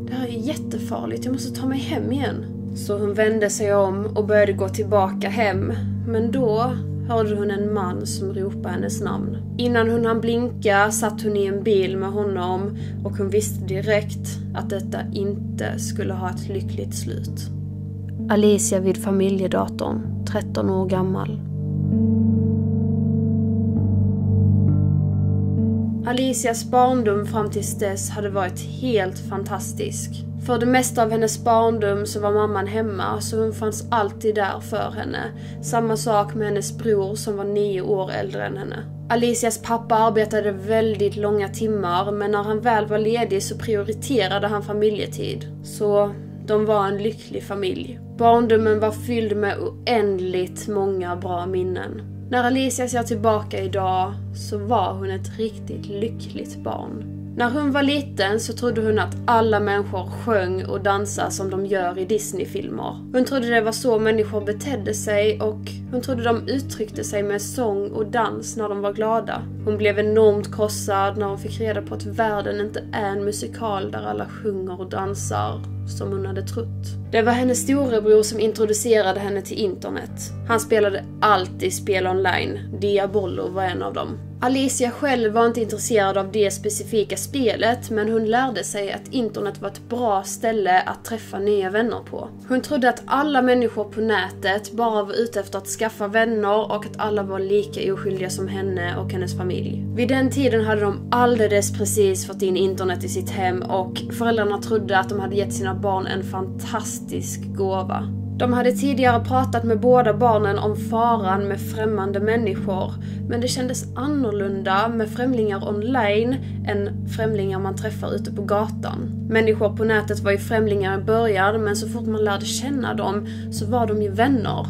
Det här är jättefarligt, jag måste ta mig hem igen. Så hon vände sig om och började gå tillbaka hem. Men då hörde hon en man som ropade hennes namn. Innan hon hann blinka satt hon i en bil med honom och hon visste direkt att detta inte skulle ha ett lyckligt slut. Alicia vid familjedatorn, 13 år gammal. Alicias barndom fram tills dess hade varit helt fantastisk. För det mesta av hennes barndom så var mamman hemma, så hon fanns alltid där för henne. Samma sak med hennes bror som var nio år äldre än henne. Alicias pappa arbetade väldigt långa timmar, men när han väl var ledig så prioriterade han familjetid. Så de var en lycklig familj. Barndomen var fylld med oändligt många bra minnen. När Alicia ser tillbaka idag så var hon ett riktigt lyckligt barn. När hon var liten så trodde hon att alla människor sjöng och dansade som de gör i Disneyfilmer. Hon trodde det var så människor betedde sig och hon trodde de uttryckte sig med sång och dans när de var glada. Hon blev enormt krossad när hon fick reda på att världen inte är en musikal där alla sjunger och dansar som hon hade trott. Det var hennes storebror som introducerade henne till internet. Han spelade alltid spel online. Diabollo var en av dem. Alicia själv var inte intresserad av det specifika spelet, men hon lärde sig att internet var ett bra ställe att träffa nya vänner på. Hon trodde att alla människor på nätet bara var ute efter att skaffa vänner och att alla var lika oskyldiga som henne och hennes familj. Vid den tiden hade de alldeles precis fått in internet i sitt hem och föräldrarna trodde att de hade gett sina barn en fantastisk gåva. De hade tidigare pratat med båda barnen om faran med främmande människor, men det kändes annorlunda med främlingar online än främlingar man träffar ute på gatan. Människor på nätet var ju främlingar i början, men så fort man lärde känna dem så var de ju vänner.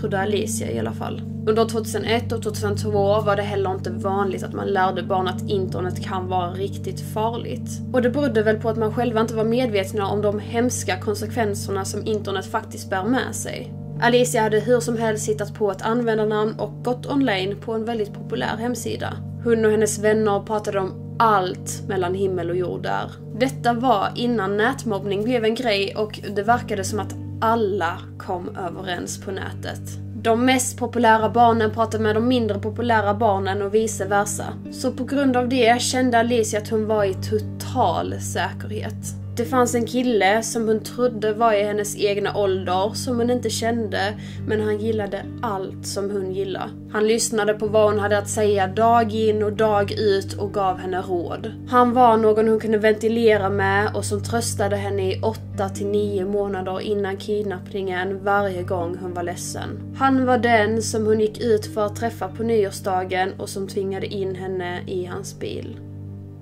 Trodde Alicia i alla fall. Under 2001 och 2002 var det heller inte vanligt att man lärde barn att internet kan vara riktigt farligt. Och det berodde väl på att man själva inte var medvetna om de hemska konsekvenserna som internet faktiskt bär med sig. Alicia hade hur som helst hittat på ett användarnamn och gått online på en väldigt populär hemsida. Hon och hennes vänner pratade om allt mellan himmel och jord där. Detta var innan nätmobbning blev en grej och det verkade som att alla kom överens på nätet. De mest populära barnen pratade med de mindre populära barnen och vice versa. Så på grund av det kände Alicia att hon var i total säkerhet. Det fanns en kille som hon trodde var i hennes egna ålder, som hon inte kände, men han gillade allt som hon gillade. Han lyssnade på vad hon hade att säga dag in och dag ut och gav henne råd. Han var någon hon kunde ventilera med och som tröstade henne i 8 till 9 månader innan kidnappningen varje gång hon var ledsen. Han var den som hon gick ut för att träffa på nyårsdagen och som tvingade in henne i hans bil.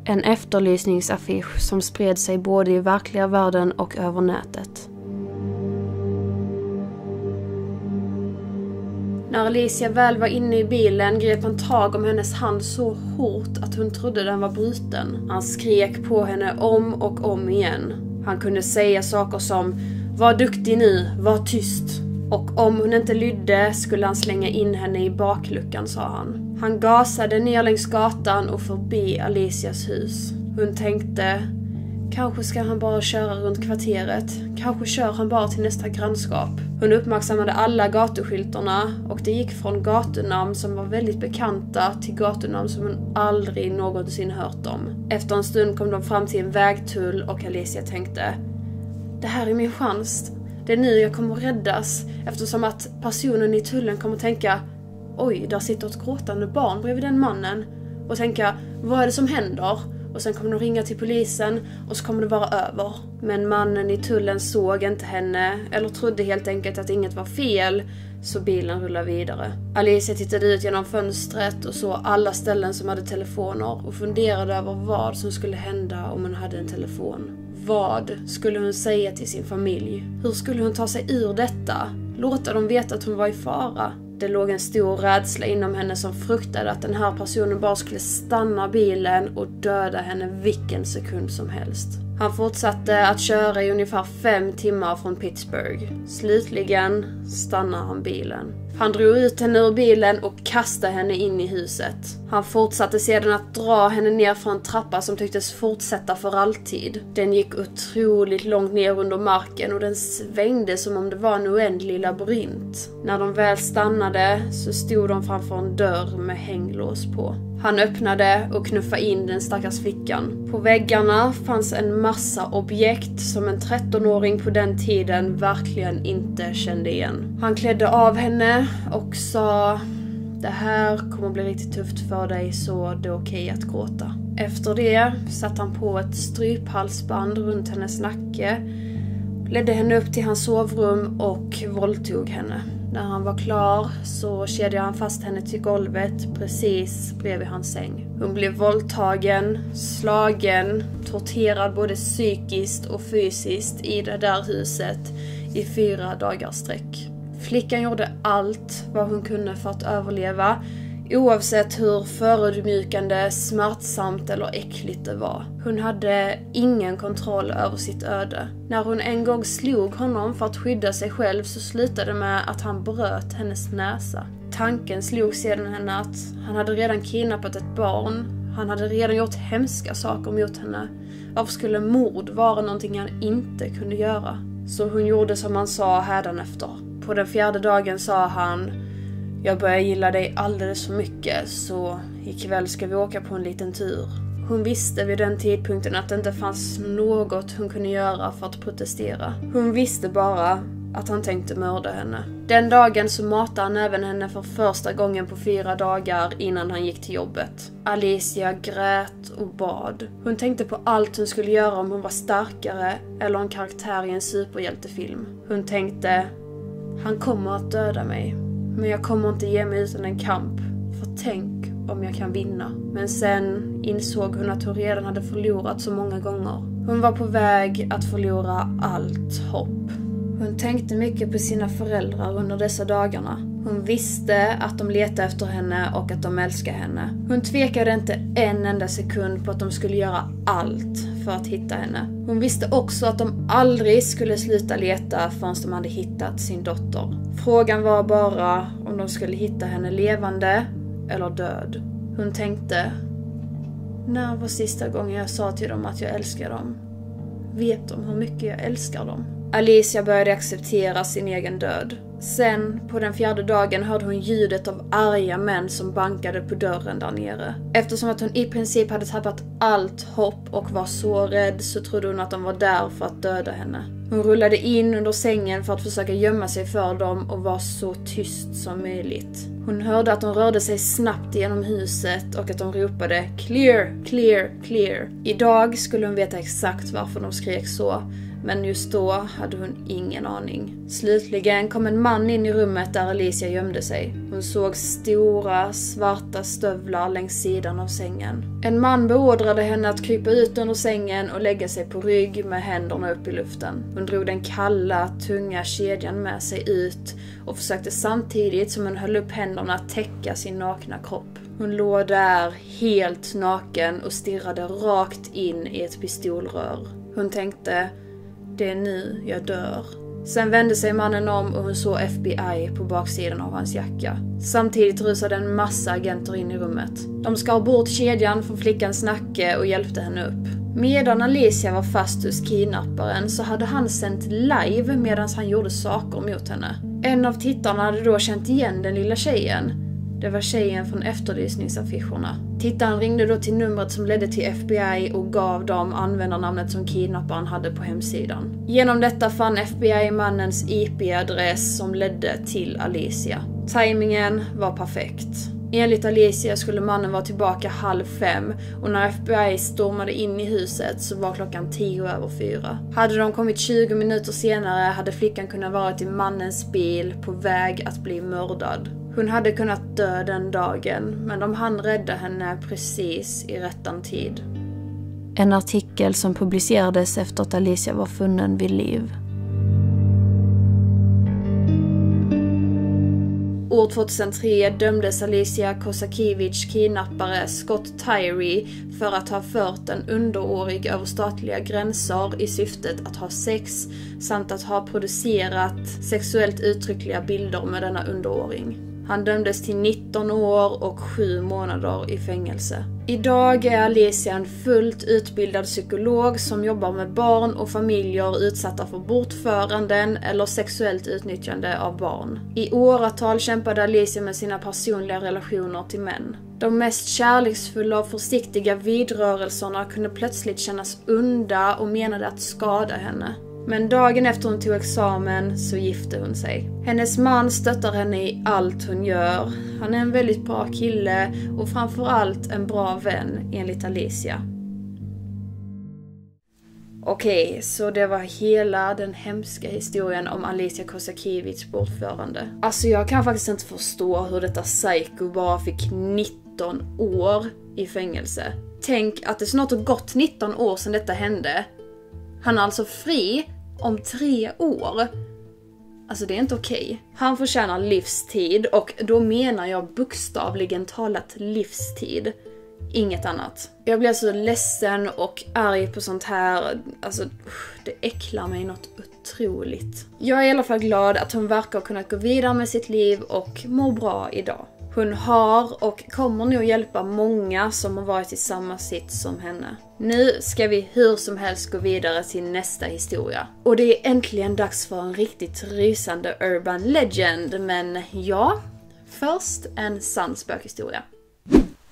En efterlysningsaffisch som spred sig både i verkliga världen och över nätet. När Alicia väl var inne i bilen grep han tag om hennes hand så hårt att hon trodde den var bruten. Han skrek på henne om och om igen. Han kunde säga saker som Var duktig nu, var tyst. Och om hon inte lydde skulle han slänga in henne i bakluckan, sa han. Han gasade ner längs gatan och förbi Alicias hus. Hon tänkte, kanske ska han bara köra runt kvarteret. Kanske kör han bara till nästa grannskap. Hon uppmärksammade alla gatuskyltarna och det gick från gatunamn som var väldigt bekanta till gatunamn som hon aldrig någonsin hört om. Efter en stund kom de fram till en vägtull och Alicia tänkte, det här är min chans. Det är nu jag kommer räddas eftersom att personen i tullen kommer tänka Oj, där sitter ett gråtande barn bredvid den mannen. Och tänka, vad är det som händer? Och sen kommer de ringa till polisen och så kommer det vara över. Men mannen i tullen såg inte henne, eller trodde helt enkelt att inget var fel, så bilen rullade vidare. Alicia tittade ut genom fönstret och såg alla ställen som hade telefoner och funderade över vad som skulle hända om hon hade en telefon. Vad skulle hon säga till sin familj? Hur skulle hon ta sig ur detta? Låta dem veta att hon var i fara? Det låg en stor rädsla inom henne som fruktade att den här personen bara skulle stanna bilen och döda henne vilken sekund som helst. Han fortsatte att köra i ungefär fem timmar från Pittsburgh. Slutligen stannade han bilen. Han drog ut henne ur bilen och kastade henne in i huset. Han fortsatte sedan att dra henne ner för en trappa som tycktes fortsätta för alltid. Den gick otroligt långt ner under marken och den svängde som om det var en oändlig labyrint. När de väl stannade så stod de framför en dörr med hänglås på. Han öppnade och knuffade in den stackars flickan. På väggarna fanns en massa objekt som en 13-åring på den tiden verkligen inte kände igen. Han klädde av henne och sa det här kommer bli riktigt tufft för dig så det är okej att gråta. Efter det satte han på ett stryphalsband runt hennes nacke, ledde henne upp till hans sovrum och våldtog henne. När han var klar så kedjade han fast henne till golvet precis bredvid hans säng. Hon blev våldtagen, slagen, torterad både psykiskt och fysiskt i det där huset i fyra dagars sträck. Flickan gjorde allt vad hon kunde för att överleva. Oavsett hur förödmjukande, smärtsamt eller äckligt det var. Hon hade ingen kontroll över sitt öde. När hon en gång slog honom för att skydda sig själv så slutade det med att han bröt hennes näsa. Tanken slog sedan henne att han hade redan kidnappat ett barn, han hade redan gjort hemska saker mot henne. Varför skulle mord vara någonting han inte kunde göra? Så hon gjorde som han sa hädanefter. På den fjärde dagen sa han jag börjar gilla dig alldeles för mycket så ikväll ska vi åka på en liten tur. Hon visste vid den tidpunkten att det inte fanns något hon kunde göra för att protestera. Hon visste bara att han tänkte mörda henne. Den dagen så matade han även henne för första gången på fyra dagar innan han gick till jobbet. Alicia grät och bad. Hon tänkte på allt hon skulle göra om hon var starkare eller en karaktär i en superhjältefilm. Hon tänkte, han kommer att döda mig. Men jag kommer inte ge mig utan en kamp. För tänk om jag kan vinna. Men sen insåg hon att hon redan hade förlorat så många gånger. Hon var på väg att förlora allt hopp. Hon tänkte mycket på sina föräldrar under dessa dagarna. Hon visste att de letade efter henne och att de älskade henne. Hon tvekade inte en enda sekund på att de skulle göra allt för att hitta henne. Hon visste också att de aldrig skulle sluta leta förrän de hade hittat sin dotter. Frågan var bara om de skulle hitta henne levande eller död. Hon tänkte, när var sista gången jag sa till dem att jag älskar dem? Vet de hur mycket jag älskar dem? Alicia började acceptera sin egen död. Sen, på den fjärde dagen, hörde hon ljudet av arga män som bankade på dörren där nere. Eftersom att hon i princip hade tappat allt hopp och var så rädd så trodde hon att de var där för att döda henne. Hon rullade in under sängen för att försöka gömma sig för dem och var så tyst som möjligt. Hon hörde att de rörde sig snabbt genom huset och att de ropade “Clear, clear, clear”. Idag skulle hon veta exakt varför de skrek så, men just då hade hon ingen aning. Slutligen kom en man in i rummet där Alicia gömde sig. Hon såg stora, svarta stövlar längs sidan av sängen. En man beordrade henne att krypa ut under sängen och lägga sig på rygg med händerna upp i luften. Hon drog den kalla, tunga kedjan med sig ut och försökte samtidigt som hon höll upp händerna täcka sin nakna kropp. Hon låg där, helt naken och stirrade rakt in i ett pistolrör. Hon tänkte det är nu jag dör. Sen vände sig mannen om och hon såg FBI på baksidan av hans jacka. Samtidigt rusade en massa agenter in i rummet. De skar bort kedjan från flickans nacke och hjälpte henne upp. Medan Alicia var fast hos kidnapparen så hade han sänt live medan han gjorde saker mot henne. En av tittarna hade då känt igen den lilla tjejen det var tjejen från efterlysningsaffischerna. Tittaren ringde då till numret som ledde till FBI och gav dem användarnamnet som kidnapparen hade på hemsidan. Genom detta fann FBI mannens IP-adress som ledde till Alicia. Timingen var perfekt. Enligt Alicia skulle mannen vara tillbaka halv fem och när FBI stormade in i huset så var klockan tio över fyra. Hade de kommit 20 minuter senare hade flickan kunnat vara i mannens bil på väg att bli mördad. Hon hade kunnat dö den dagen, men de hann rädda henne precis i rättan tid. En artikel som publicerades efter att Alicia var funnen vid liv. År 2003 dömdes Alicia Kosakiewicz kidnappare Scott Tyree för att ha fört en underårig över statliga gränser i syftet att ha sex samt att ha producerat sexuellt uttryckliga bilder med denna underåring. Han dömdes till 19 år och 7 månader i fängelse. Idag är Alicia en fullt utbildad psykolog som jobbar med barn och familjer utsatta för bortföranden eller sexuellt utnyttjande av barn. I åratal kämpade Alicia med sina personliga relationer till män. De mest kärleksfulla och försiktiga vidrörelserna kunde plötsligt kännas onda och menade att skada henne. Men dagen efter hon tog examen så gifte hon sig. Hennes man stöttar henne i allt hon gör. Han är en väldigt bra kille och framförallt en bra vän enligt Alicia. Okej, okay, så det var hela den hemska historien om Alicia Kosakiewicz bortförande. Alltså jag kan faktiskt inte förstå hur detta psycho bara fick 19 år i fängelse. Tänk att det snart har gått 19 år sedan detta hände. Han är alltså fri om tre år. Alltså det är inte okej. Han förtjänar livstid och då menar jag bokstavligen talat livstid. Inget annat. Jag blir så ledsen och arg på sånt här. Alltså, det äcklar mig något otroligt. Jag är i alla fall glad att hon verkar ha kunnat gå vidare med sitt liv och mår bra idag. Hon har och kommer nog hjälpa många som har varit i samma sits som henne. Nu ska vi hur som helst gå vidare till nästa historia. Och det är äntligen dags för en riktigt rysande urban legend, men ja, först en sann spökhistoria.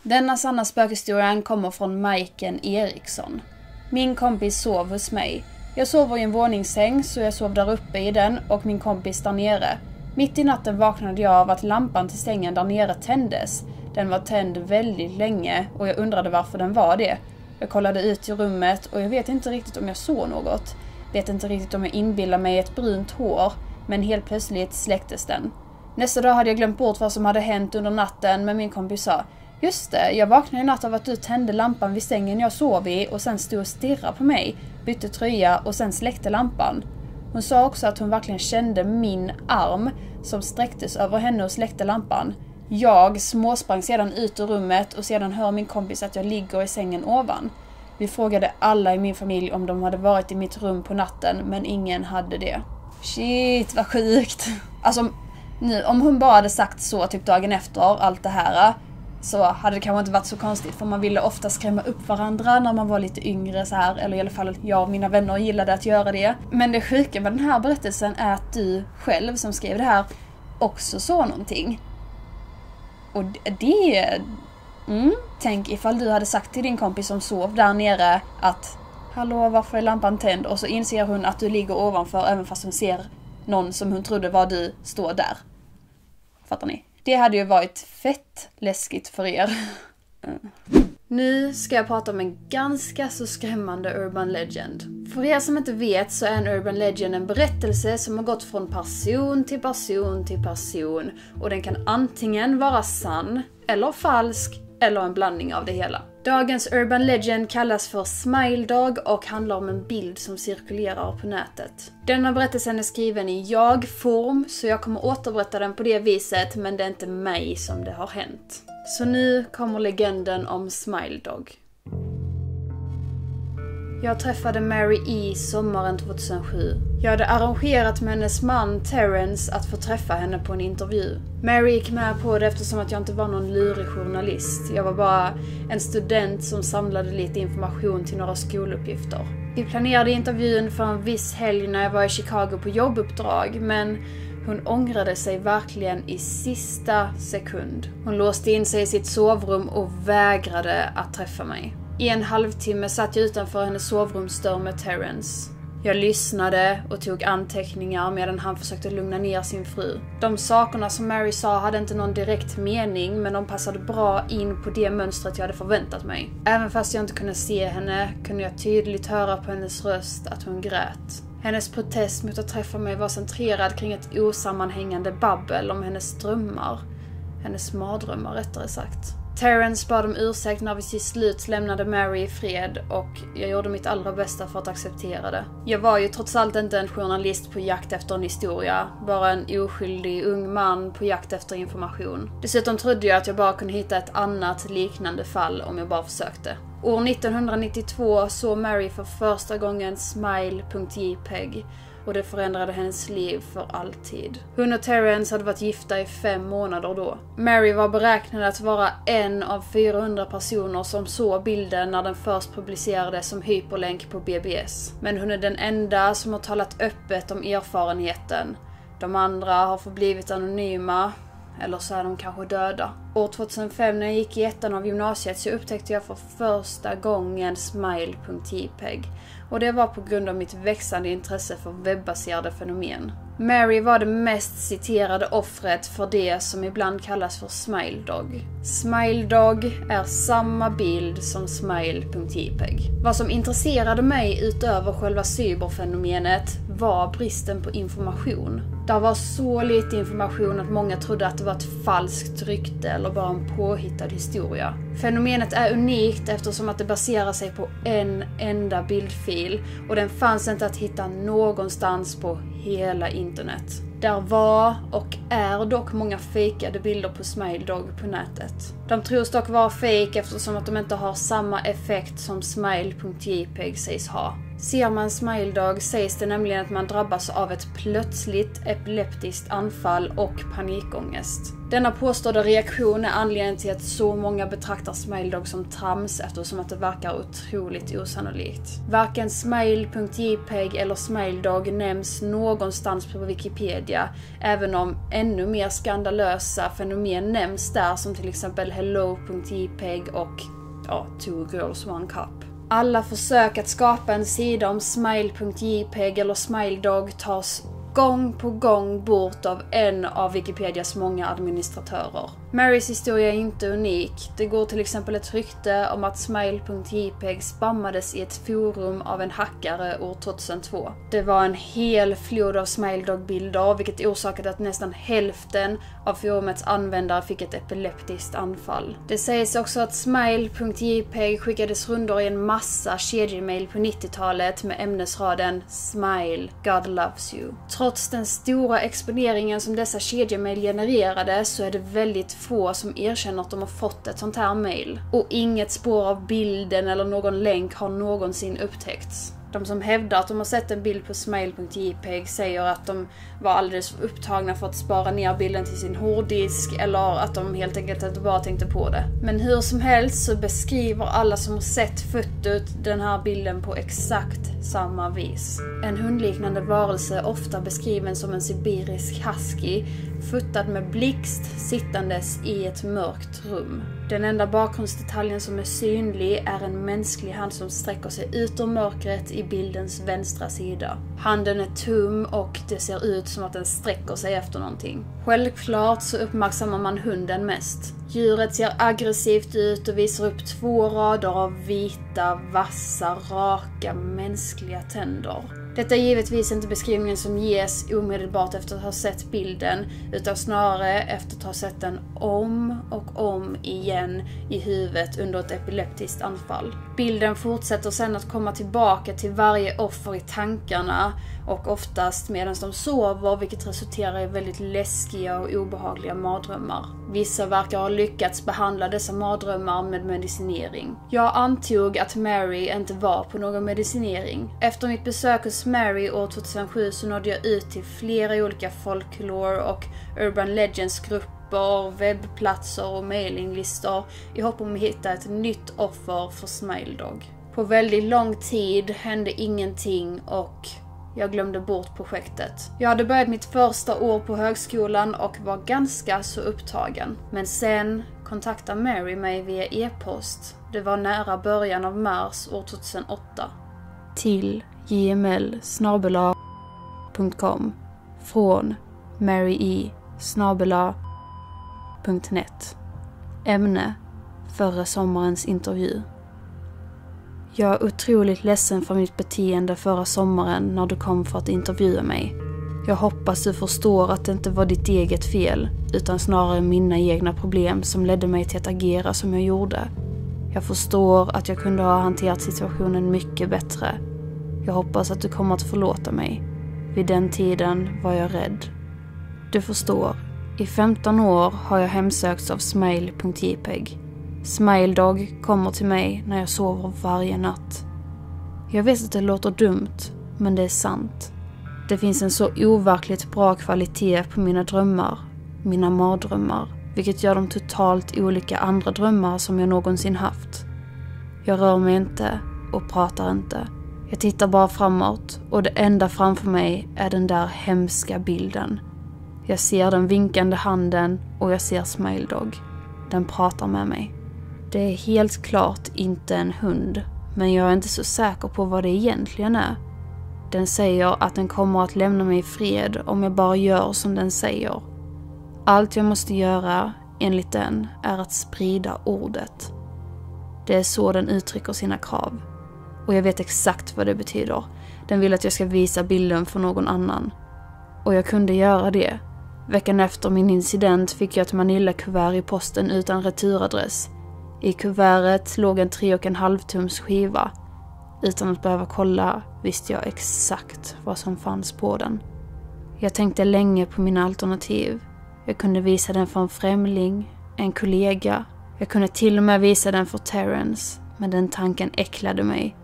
Denna sanna spökhistorien kommer från Majken Eriksson. Min kompis sov hos mig. Jag sover i en våningssäng så jag sov där uppe i den och min kompis där nere. Mitt i natten vaknade jag av att lampan till sängen där nere tändes. Den var tänd väldigt länge och jag undrade varför den var det. Jag kollade ut i rummet och jag vet inte riktigt om jag såg något. Vet inte riktigt om jag inbillar mig ett brunt hår, men helt plötsligt släcktes den. Nästa dag hade jag glömt bort vad som hade hänt under natten, men min kompis sa Just det, jag vaknade i natt av att du tände lampan vid sängen jag sov i och sen stod och stirrade på mig, bytte tröja och sen släckte lampan. Hon sa också att hon verkligen kände min arm som sträcktes över henne och släckte lampan. Jag småsprang sedan ut ur rummet och sedan hör min kompis att jag ligger i sängen ovan. Vi frågade alla i min familj om de hade varit i mitt rum på natten, men ingen hade det. Shit, vad sjukt! Alltså, nu, om hon bara hade sagt så typ dagen efter allt det här, så hade det kanske inte varit så konstigt för man ville ofta skrämma upp varandra när man var lite yngre så här, eller i alla fall jag och mina vänner gillade att göra det. Men det sjuka med den här berättelsen är att du själv som skrev det här också såg någonting. Och det... Mm, tänk ifall du hade sagt till din kompis som sov där nere att Hallå, varför är lampan tänd? Och så inser hon att du ligger ovanför även fast hon ser någon som hon trodde var du stå där. Fattar ni? Det hade ju varit fett läskigt för er. Mm. Nu ska jag prata om en ganska så skrämmande urban legend. För er som inte vet så är en urban legend en berättelse som har gått från person till person till person. Och den kan antingen vara sann, eller falsk, eller en blandning av det hela. Dagens Urban Legend kallas för Smile Dog och handlar om en bild som cirkulerar på nätet. Denna berättelsen är skriven i jag-form, så jag kommer återberätta den på det viset, men det är inte mig som det har hänt. Så nu kommer legenden om Smile Dog. Jag träffade Mary E sommaren 2007. Jag hade arrangerat med hennes man Terence att få träffa henne på en intervju. Mary gick med på det eftersom att jag inte var någon lurig journalist. Jag var bara en student som samlade lite information till några skoluppgifter. Vi planerade intervjun för en viss helg när jag var i Chicago på jobbuppdrag, men hon ångrade sig verkligen i sista sekund. Hon låste in sig i sitt sovrum och vägrade att träffa mig. I en halvtimme satt jag utanför hennes sovrumsdörr med Terence. Jag lyssnade och tog anteckningar medan han försökte lugna ner sin fru. De sakerna som Mary sa hade inte någon direkt mening, men de passade bra in på det mönstret jag hade förväntat mig. Även fast jag inte kunde se henne kunde jag tydligt höra på hennes röst att hon grät. Hennes protest mot att träffa mig var centrerad kring ett osammanhängande babbel om hennes drömmar. Hennes mardrömmar rättare sagt. Terence bad om ursäkt när vi till slut lämnade Mary i fred och jag gjorde mitt allra bästa för att acceptera det. Jag var ju trots allt inte en journalist på jakt efter en historia, bara en oskyldig ung man på jakt efter information. Dessutom trodde jag att jag bara kunde hitta ett annat liknande fall om jag bara försökte. År 1992 såg Mary för första gången Smile.jpeg och det förändrade hennes liv för alltid. Hon och Terence hade varit gifta i fem månader då. Mary var beräknad att vara en av 400 personer som såg bilden när den först publicerades som hyperlänk på BBS. Men hon är den enda som har talat öppet om erfarenheten. De andra har förblivit anonyma, eller så är de kanske döda. År 2005 när jag gick i ettan av gymnasiet så upptäckte jag för första gången Smile.jpeg och det var på grund av mitt växande intresse för webbaserade fenomen. Mary var det mest citerade offret för det som ibland kallas för Smile Dog. Smile Dog är samma bild som Smile.jpeg. Vad som intresserade mig utöver själva cyberfenomenet var bristen på information. Det var så lite information att många trodde att det var ett falskt rykte eller bara en påhittad historia. Fenomenet är unikt eftersom att det baserar sig på en enda bildfil och den fanns inte att hitta någonstans på hela internet. Där var och är dock många fejkade bilder på Smiledog på nätet. De tros dock vara fejk eftersom att de inte har samma effekt som smile.jpeg sägs ha. Ser man Smiledog sägs det nämligen att man drabbas av ett plötsligt epileptiskt anfall och panikångest. Denna påstådda reaktion är anledningen till att så många betraktar Smiledog som trams eftersom att det verkar otroligt osannolikt. Varken smile.jpeg eller Smiledog nämns någonstans på Wikipedia, även om ännu mer skandalösa fenomen nämns där som till exempel hello.jpeg och ja, two girls one cup. Alla försök att skapa en sida om smile.jpg eller smiledog tas gång på gång bort av en av Wikipedias många administratörer. Marys historia är inte unik. Det går till exempel ett rykte om att smile.jpeg spammades i ett forum av en hackare år 2002. Det var en hel flod av smiledog-bilder vilket orsakade att nästan hälften av forumets användare fick ett epileptiskt anfall. Det sägs också att smile.jpeg skickades rundor i en massa kedjemail på 90-talet med ämnesraden “Smile, God loves you”. Trots den stora exponeringen som dessa kedjemail genererade så är det väldigt få som erkänner att de har fått ett sånt här mail. Och inget spår av bilden eller någon länk har någonsin upptäckts. De som hävdar att de har sett en bild på smile.jpeg säger att de var alldeles för upptagna för att spara ner bilden till sin hårddisk eller att de helt enkelt inte bara tänkte på det. Men hur som helst så beskriver alla som har sett fotot den här bilden på exakt samma vis. En hundliknande varelse, ofta beskriven som en sibirisk husky, futtad med blixt sittandes i ett mörkt rum. Den enda bakgrundsdetaljen som är synlig är en mänsklig hand som sträcker sig ut ur mörkret i bildens vänstra sida. Handen är tum och det ser ut som att den sträcker sig efter någonting. Självklart så uppmärksammar man hunden mest. Djuret ser aggressivt ut och visar upp två rader av vita, vassa, raka, mänskliga tänder. Detta är givetvis inte beskrivningen som ges omedelbart efter att ha sett bilden, utan snarare efter att ha sett den om och om igen i huvudet under ett epileptiskt anfall. Bilden fortsätter sedan att komma tillbaka till varje offer i tankarna och oftast medan de sover, vilket resulterar i väldigt läskiga och obehagliga mardrömmar. Vissa verkar ha lyckats behandla dessa mardrömmar med medicinering. Jag antog att Mary inte var på någon medicinering. Efter mitt besök hos Mary år 2007 så nådde jag ut till flera olika folklore och urban legends grupper webbplatser och mailinglistor i hopp om att hitta ett nytt offer för Smiledog. På väldigt lång tid hände ingenting och jag glömde bort projektet. Jag hade börjat mitt första år på högskolan och var ganska så upptagen. Men sen kontaktade Mary mig via e-post. Det var nära början av mars år 2008. Till jml från marye Ämne Förra sommarens intervju. Jag är otroligt ledsen för mitt beteende förra sommaren när du kom för att intervjua mig. Jag hoppas du förstår att det inte var ditt eget fel, utan snarare mina egna problem som ledde mig till att agera som jag gjorde. Jag förstår att jag kunde ha hanterat situationen mycket bättre. Jag hoppas att du kommer att förlåta mig. Vid den tiden var jag rädd. Du förstår, i 15 år har jag hemsökts av smile.jpeg. Smiledog kommer till mig när jag sover varje natt. Jag vet att det låter dumt, men det är sant. Det finns en så overkligt bra kvalitet på mina drömmar, mina mardrömmar, vilket gör dem totalt olika andra drömmar som jag någonsin haft. Jag rör mig inte och pratar inte. Jag tittar bara framåt och det enda framför mig är den där hemska bilden. Jag ser den vinkande handen och jag ser Smiledog. Den pratar med mig. Det är helt klart inte en hund, men jag är inte så säker på vad det egentligen är. Den säger att den kommer att lämna mig i fred om jag bara gör som den säger. Allt jag måste göra, enligt den, är att sprida ordet. Det är så den uttrycker sina krav. Och jag vet exakt vad det betyder. Den vill att jag ska visa bilden för någon annan. Och jag kunde göra det. Veckan efter min incident fick jag ett Manila-kuvert i posten utan returadress i kuvertet låg en 3,5 tums skiva. Utan att behöva kolla visste jag exakt vad som fanns på den. Jag tänkte länge på mina alternativ. Jag kunde visa den för en främling, en kollega. Jag kunde till och med visa den för Terrence, men den tanken äcklade mig.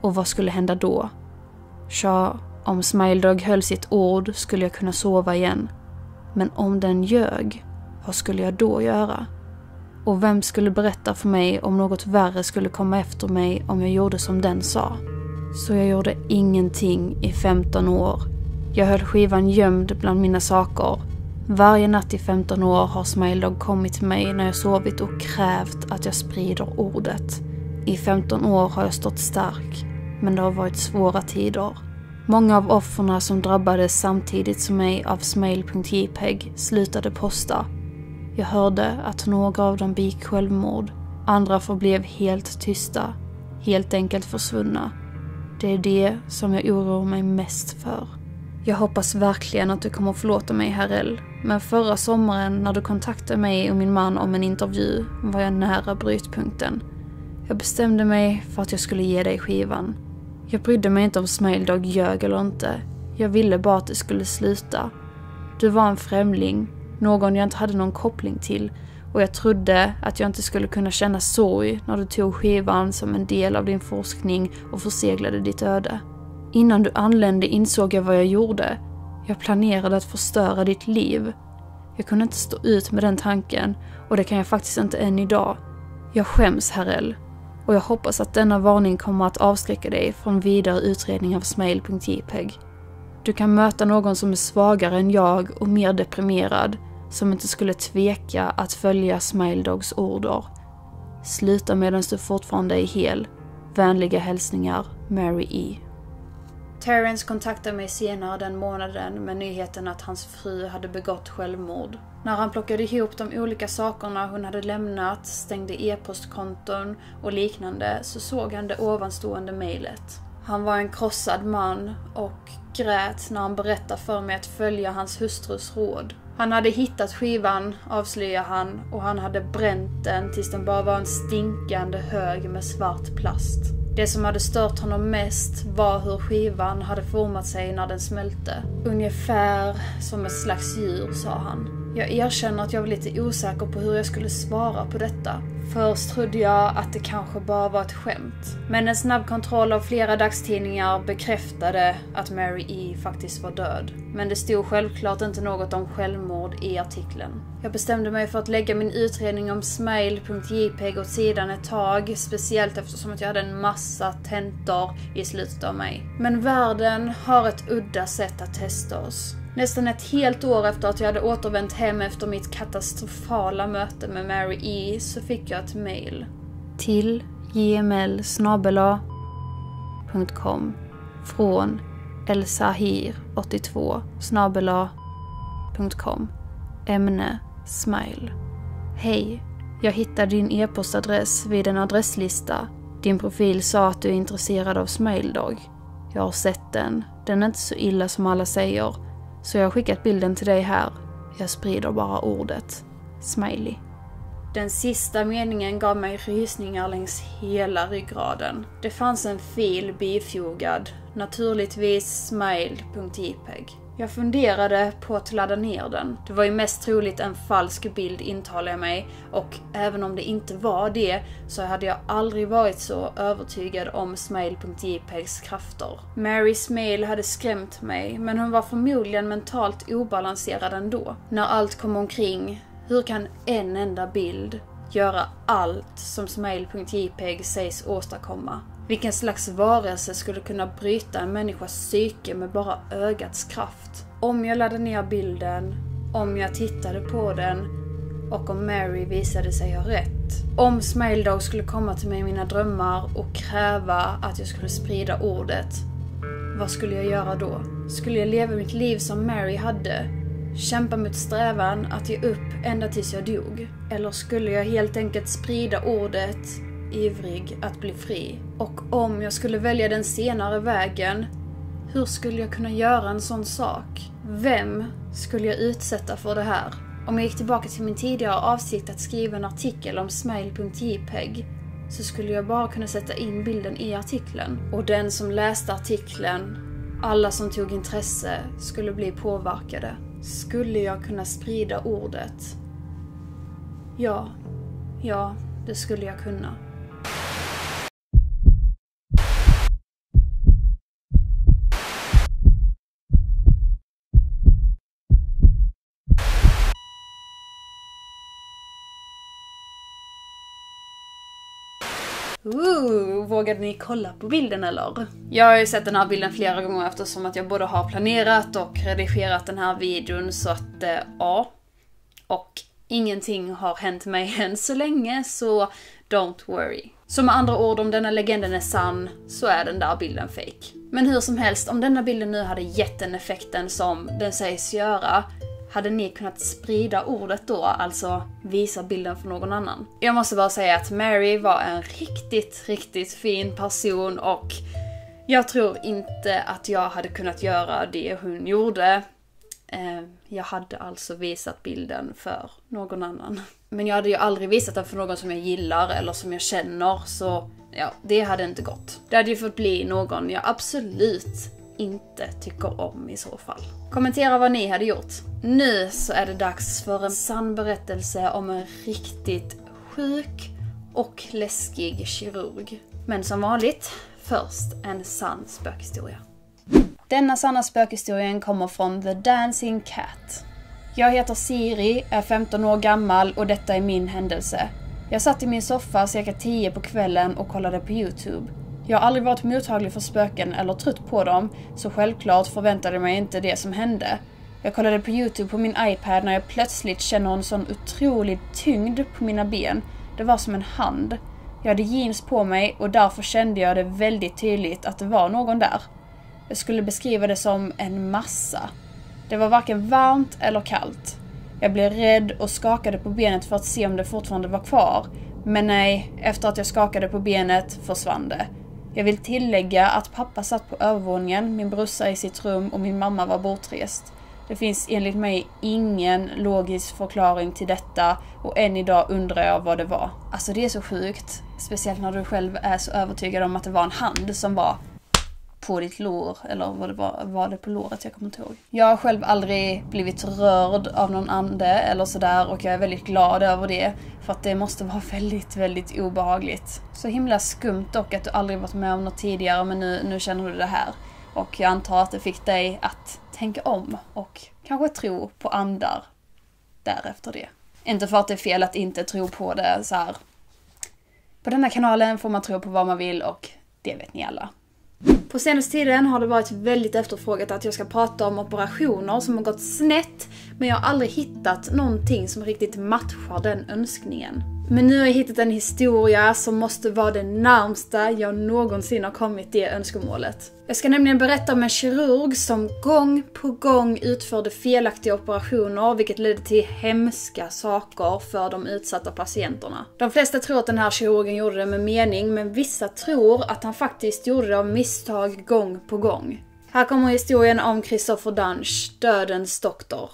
Och vad skulle hända då? Tja, om Smiledog höll sitt ord skulle jag kunna sova igen. Men om den ljög, vad skulle jag då göra? Och vem skulle berätta för mig om något värre skulle komma efter mig om jag gjorde som den sa? Så jag gjorde ingenting i 15 år. Jag höll skivan gömd bland mina saker. Varje natt i 15 år har Smiledog kommit till mig när jag sovit och krävt att jag sprider ordet. I 15 år har jag stått stark, men det har varit svåra tider. Många av offren som drabbades samtidigt som mig av smail.jpeg slutade posta. Jag hörde att några av dem begick självmord. Andra förblev helt tysta. Helt enkelt försvunna. Det är det som jag oroar mig mest för. Jag hoppas verkligen att du kommer förlåta mig, Harrell. Men förra sommaren när du kontaktade mig och min man om en intervju var jag nära brytpunkten. Jag bestämde mig för att jag skulle ge dig skivan. Jag brydde mig inte om Smiledog ljög eller inte. Jag ville bara att det skulle sluta. Du var en främling, någon jag inte hade någon koppling till och jag trodde att jag inte skulle kunna känna sorg när du tog skivan som en del av din forskning och förseglade ditt öde. Innan du anlände insåg jag vad jag gjorde. Jag planerade att förstöra ditt liv. Jag kunde inte stå ut med den tanken och det kan jag faktiskt inte än idag. Jag skäms, Herrell och jag hoppas att denna varning kommer att avskräcka dig från vidare utredning av smail.jpeg. Du kan möta någon som är svagare än jag och mer deprimerad, som inte skulle tveka att följa Smiledogs order. Sluta medan du fortfarande är hel. Vänliga hälsningar, Mary E. Terrence kontaktade mig senare den månaden med nyheten att hans fru hade begått självmord. När han plockade ihop de olika sakerna hon hade lämnat, stängde e-postkonton och liknande så såg han det ovanstående mejlet. Han var en krossad man och grät när han berättade för mig att följa hans hustrus råd. Han hade hittat skivan, avslöjar han, och han hade bränt den tills den bara var en stinkande hög med svart plast. Det som hade stört honom mest var hur skivan hade format sig när den smälte. Ungefär som ett slags djur, sa han. Jag erkänner att jag var lite osäker på hur jag skulle svara på detta. Först trodde jag att det kanske bara var ett skämt. Men en snabb kontroll av flera dagstidningar bekräftade att Mary E faktiskt var död. Men det stod självklart inte något om självmord i artikeln. Jag bestämde mig för att lägga min utredning om smile.jpg åt sidan ett tag, speciellt eftersom att jag hade en massa tentor i slutet av mig. Men världen har ett udda sätt att testa oss. Nästan ett helt år efter att jag hade återvänt hem efter mitt katastrofala möte med Mary E så fick jag ett mail. Till gmail från elsahir82 snabela.com Ämne Smile. Hej! Jag hittade din e-postadress vid en adresslista. Din profil sa att du är intresserad av Smiledog. Jag har sett den. Den är inte så illa som alla säger så jag har skickat bilden till dig här. Jag sprider bara ordet. Smiley. Den sista meningen gav mig rysningar längs hela ryggraden. Det fanns en fil bifogad, naturligtvis smile.jpg. Jag funderade på att ladda ner den. Det var ju mest troligt en falsk bild intalar jag mig och även om det inte var det så hade jag aldrig varit så övertygad om Smile.jpegs krafter. Marys mail hade skrämt mig men hon var förmodligen mentalt obalanserad ändå. När allt kom omkring, hur kan en enda bild göra allt som Smile.jpeg sägs åstadkomma? Vilken slags varelse skulle kunna bryta en människas psyke med bara ögats kraft? Om jag laddade ner bilden, om jag tittade på den och om Mary visade sig ha rätt. Om Smiledog skulle komma till mig i mina drömmar och kräva att jag skulle sprida ordet. Vad skulle jag göra då? Skulle jag leva mitt liv som Mary hade? Kämpa mot strävan att ge upp ända tills jag dog? Eller skulle jag helt enkelt sprida ordet ivrig att bli fri. Och om jag skulle välja den senare vägen, hur skulle jag kunna göra en sån sak? Vem skulle jag utsätta för det här? Om jag gick tillbaka till min tidigare avsikt att skriva en artikel om smile.jpeg så skulle jag bara kunna sätta in bilden i artikeln. Och den som läste artikeln Alla som tog intresse skulle bli påverkade. Skulle jag kunna sprida ordet? Ja, ja, det skulle jag kunna. Ooh, vågade ni kolla på bilden eller? Jag har ju sett den här bilden flera gånger eftersom att jag både har planerat och redigerat den här videon så att, eh, ja. Och ingenting har hänt mig än så länge så don't worry. Så med andra ord, om denna legenden är sann så är den där bilden fake. Men hur som helst, om denna bilden nu hade gett den effekten som den sägs göra hade ni kunnat sprida ordet då, alltså visa bilden för någon annan? Jag måste bara säga att Mary var en riktigt, riktigt fin person och jag tror inte att jag hade kunnat göra det hon gjorde. Eh, jag hade alltså visat bilden för någon annan. Men jag hade ju aldrig visat den för någon som jag gillar eller som jag känner, så ja, det hade inte gått. Det hade ju fått bli någon jag absolut inte tycker om i så fall. Kommentera vad ni hade gjort. Nu så är det dags för en sann berättelse om en riktigt sjuk och läskig kirurg. Men som vanligt, först en sann spökhistoria. Denna sanna spökhistorien kommer från The Dancing Cat. Jag heter Siri, är 15 år gammal och detta är min händelse. Jag satt i min soffa cirka 10 på kvällen och kollade på Youtube. Jag har aldrig varit mottaglig för spöken eller trött på dem, så självklart förväntade jag mig inte det som hände. Jag kollade på Youtube på min iPad när jag plötsligt känner en sån otrolig tyngd på mina ben. Det var som en hand. Jag hade jeans på mig och därför kände jag det väldigt tydligt att det var någon där. Jag skulle beskriva det som en massa. Det var varken varmt eller kallt. Jag blev rädd och skakade på benet för att se om det fortfarande var kvar. Men nej, efter att jag skakade på benet försvann det. Jag vill tillägga att pappa satt på övervåningen, min brorsa i sitt rum och min mamma var bortrest. Det finns enligt mig ingen logisk förklaring till detta och än idag undrar jag vad det var. Alltså det är så sjukt. Speciellt när du själv är så övertygad om att det var en hand som var på ditt lår, eller vad det var, var det på låret? Jag kommer inte ihåg. Jag har själv aldrig blivit rörd av någon ande eller sådär och jag är väldigt glad över det. För att det måste vara väldigt, väldigt obehagligt. Så himla skumt dock att du aldrig varit med om något tidigare men nu, nu känner du det här. Och jag antar att det fick dig att tänka om och kanske tro på andar därefter det. Inte för att det är fel att inte tro på det så här. På denna kanalen får man tro på vad man vill och det vet ni alla. På senaste tiden har det varit väldigt efterfrågat att jag ska prata om operationer som har gått snett, men jag har aldrig hittat någonting som riktigt matchar den önskningen. Men nu har jag hittat en historia som måste vara det närmsta jag någonsin har kommit det önskemålet. Jag ska nämligen berätta om en kirurg som gång på gång utförde felaktiga operationer vilket ledde till hemska saker för de utsatta patienterna. De flesta tror att den här kirurgen gjorde det med mening men vissa tror att han faktiskt gjorde det av misstag gång på gång. Här kommer historien om Christopher Dunch, dödens doktor.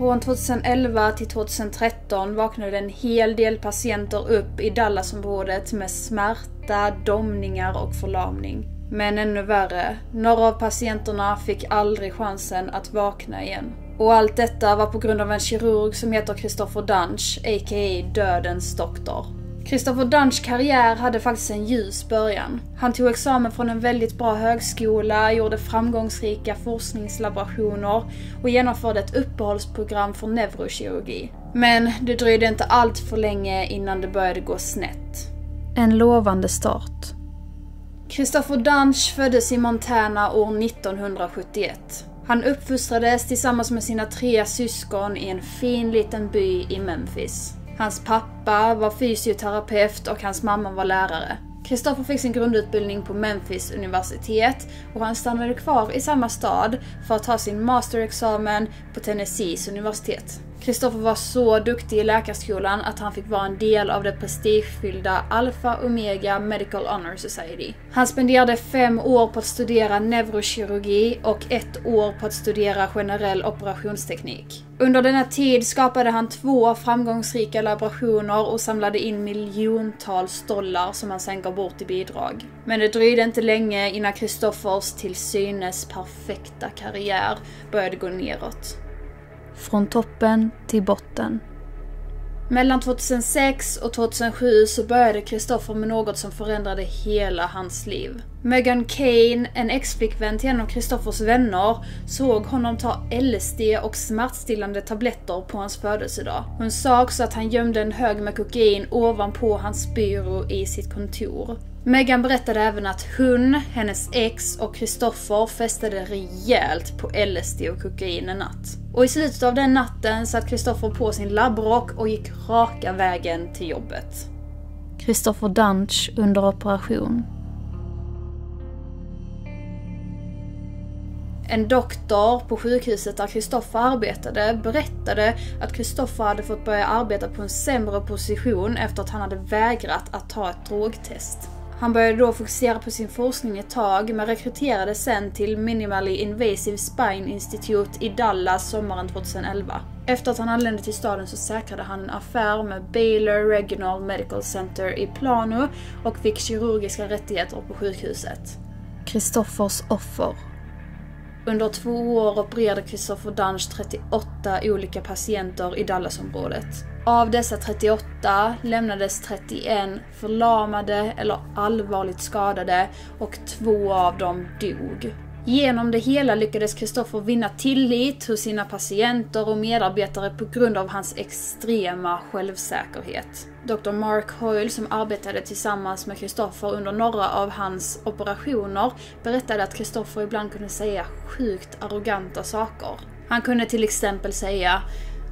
Från 2011 till 2013 vaknade en hel del patienter upp i Dallasområdet med smärta, domningar och förlamning. Men ännu värre, några av patienterna fick aldrig chansen att vakna igen. Och allt detta var på grund av en kirurg som heter Christopher Dunch, a.k.a. Dödens doktor. Christopher Dunchs karriär hade faktiskt en ljus början. Han tog examen från en väldigt bra högskola, gjorde framgångsrika forskningslaborationer och genomförde ett uppehållsprogram för neurokirurgi. Men det dröjde inte allt för länge innan det började gå snett. En lovande start. Christopher Dunch föddes i Montana år 1971. Han uppfostrades tillsammans med sina tre syskon i en fin liten by i Memphis. Hans pappa var fysioterapeut och hans mamma var lärare. Kristoffer fick sin grundutbildning på Memphis universitet och han stannade kvar i samma stad för att ta sin masterexamen på Tennessees universitet. Kristoffer var så duktig i läkarskolan att han fick vara en del av det prestigefyllda Alpha Omega Medical Honor Society. Han spenderade fem år på att studera neurokirurgi och ett år på att studera generell operationsteknik. Under denna tid skapade han två framgångsrika laborationer och samlade in miljontals dollar som han sen gav bort i bidrag. Men det dröjde inte länge innan Kristoffers till synes perfekta karriär började gå neråt. Från toppen till botten. Mellan 2006 och 2007 så började Kristoffer med något som förändrade hela hans liv. Megan Kane, en ex-flickvän till en av Kristoffers vänner, såg honom ta LSD och smärtstillande tabletter på hans födelsedag. Hon sa också att han gömde en hög med kokain ovanpå hans byrå i sitt kontor. Megan berättade även att hon, hennes ex och Kristoffer festade rejält på LSD och kokain en natt. Och i slutet av den natten satt Kristoffer på sin labbrock och gick raka vägen till jobbet. Kristoffer Dunch under operation. En doktor på sjukhuset där Kristoffer arbetade berättade att Kristoffer hade fått börja arbeta på en sämre position efter att han hade vägrat att ta ett drogtest. Han började då fokusera på sin forskning ett tag, men rekryterades sen till Minimally Invasive Spine Institute i Dallas sommaren 2011. Efter att han anlände till staden så säkrade han en affär med Baylor Regional Medical Center i Plano och fick kirurgiska rättigheter på sjukhuset. Kristoffers offer under två år opererade Christopher Dunge 38 olika patienter i Dallasområdet. Av dessa 38 lämnades 31 förlamade eller allvarligt skadade och två av dem dog. Genom det hela lyckades Kristoffer vinna tillit hos sina patienter och medarbetare på grund av hans extrema självsäkerhet. Dr. Mark Hoyle, som arbetade tillsammans med Kristoffer under några av hans operationer, berättade att Kristoffer ibland kunde säga sjukt arroganta saker. Han kunde till exempel säga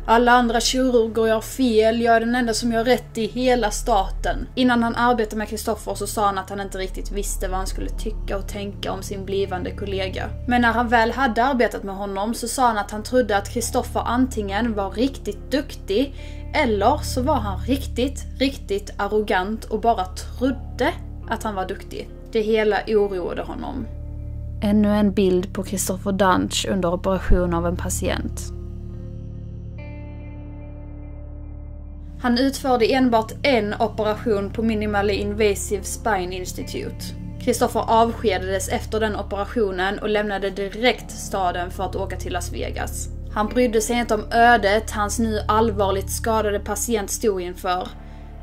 alla andra kirurger gör fel, jag är den enda som gör rätt i hela staten. Innan han arbetade med Kristoffer så sa han att han inte riktigt visste vad han skulle tycka och tänka om sin blivande kollega. Men när han väl hade arbetat med honom så sa han att han trodde att Kristoffer antingen var riktigt duktig eller så var han riktigt, riktigt arrogant och bara trodde att han var duktig. Det hela oroade honom. Ännu en bild på Kristoffer Dunch under operation av en patient. Han utförde enbart en operation på Minimally Invasive Spine Institute. Kristoffer avskedades efter den operationen och lämnade direkt staden för att åka till Las Vegas. Han brydde sig inte om ödet hans nu allvarligt skadade patient stod inför.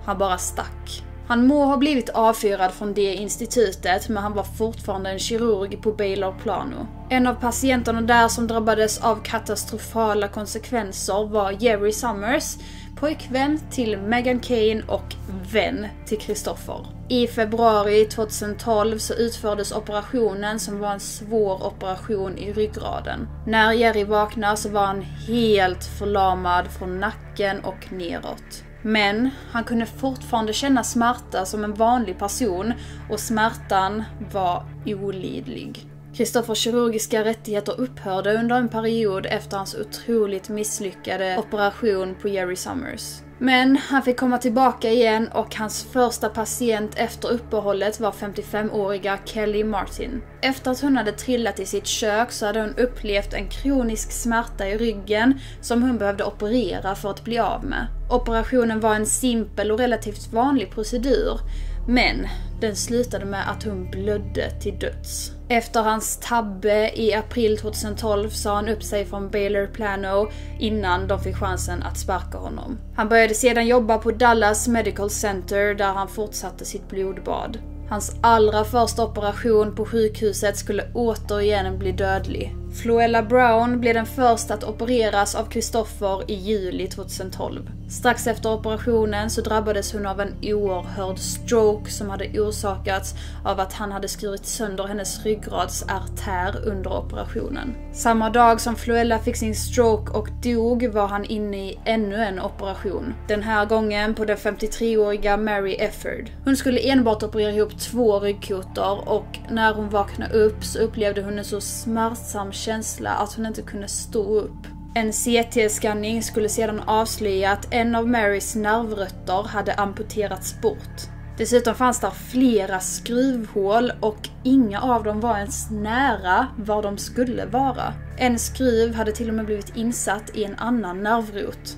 Han bara stack. Han må ha blivit avfyrad från det institutet, men han var fortfarande en kirurg på Baylor Plano. En av patienterna där som drabbades av katastrofala konsekvenser var Jerry Summers, pojkvän till Meghan Kane och vän till Kristoffer. I februari 2012 så utfördes operationen som var en svår operation i ryggraden. När Jerry vaknade så var han helt förlamad från nacken och neråt. Men han kunde fortfarande känna smärta som en vanlig person och smärtan var olidlig. Kristoffers kirurgiska rättigheter upphörde under en period efter hans otroligt misslyckade operation på Jerry Summers. Men han fick komma tillbaka igen och hans första patient efter uppehållet var 55-åriga Kelly Martin. Efter att hon hade trillat i sitt kök så hade hon upplevt en kronisk smärta i ryggen som hon behövde operera för att bli av med. Operationen var en simpel och relativt vanlig procedur, men den slutade med att hon blödde till döds. Efter hans tabbe i april 2012 sa han upp sig från Baylor Plano innan de fick chansen att sparka honom. Han började sedan jobba på Dallas Medical Center där han fortsatte sitt blodbad. Hans allra första operation på sjukhuset skulle återigen bli dödlig. Floella Brown blev den första att opereras av Kristoffer i juli 2012. Strax efter operationen så drabbades hon av en oerhörd stroke som hade orsakats av att han hade skurit sönder hennes ryggradsartär under operationen. Samma dag som Floella fick sin stroke och dog var han inne i ännu en operation. Den här gången på den 53-åriga Mary Efford. Hon skulle enbart operera ihop två ryggkotor och när hon vaknade upp så upplevde hon en så smärtsam känsla att hon inte kunde stå upp. En CT-skanning skulle sedan avslöja att en av Marys nervrötter hade amputerats bort. Dessutom fanns där flera skruvhål och inga av dem var ens nära var de skulle vara. En skruv hade till och med blivit insatt i en annan nervrot.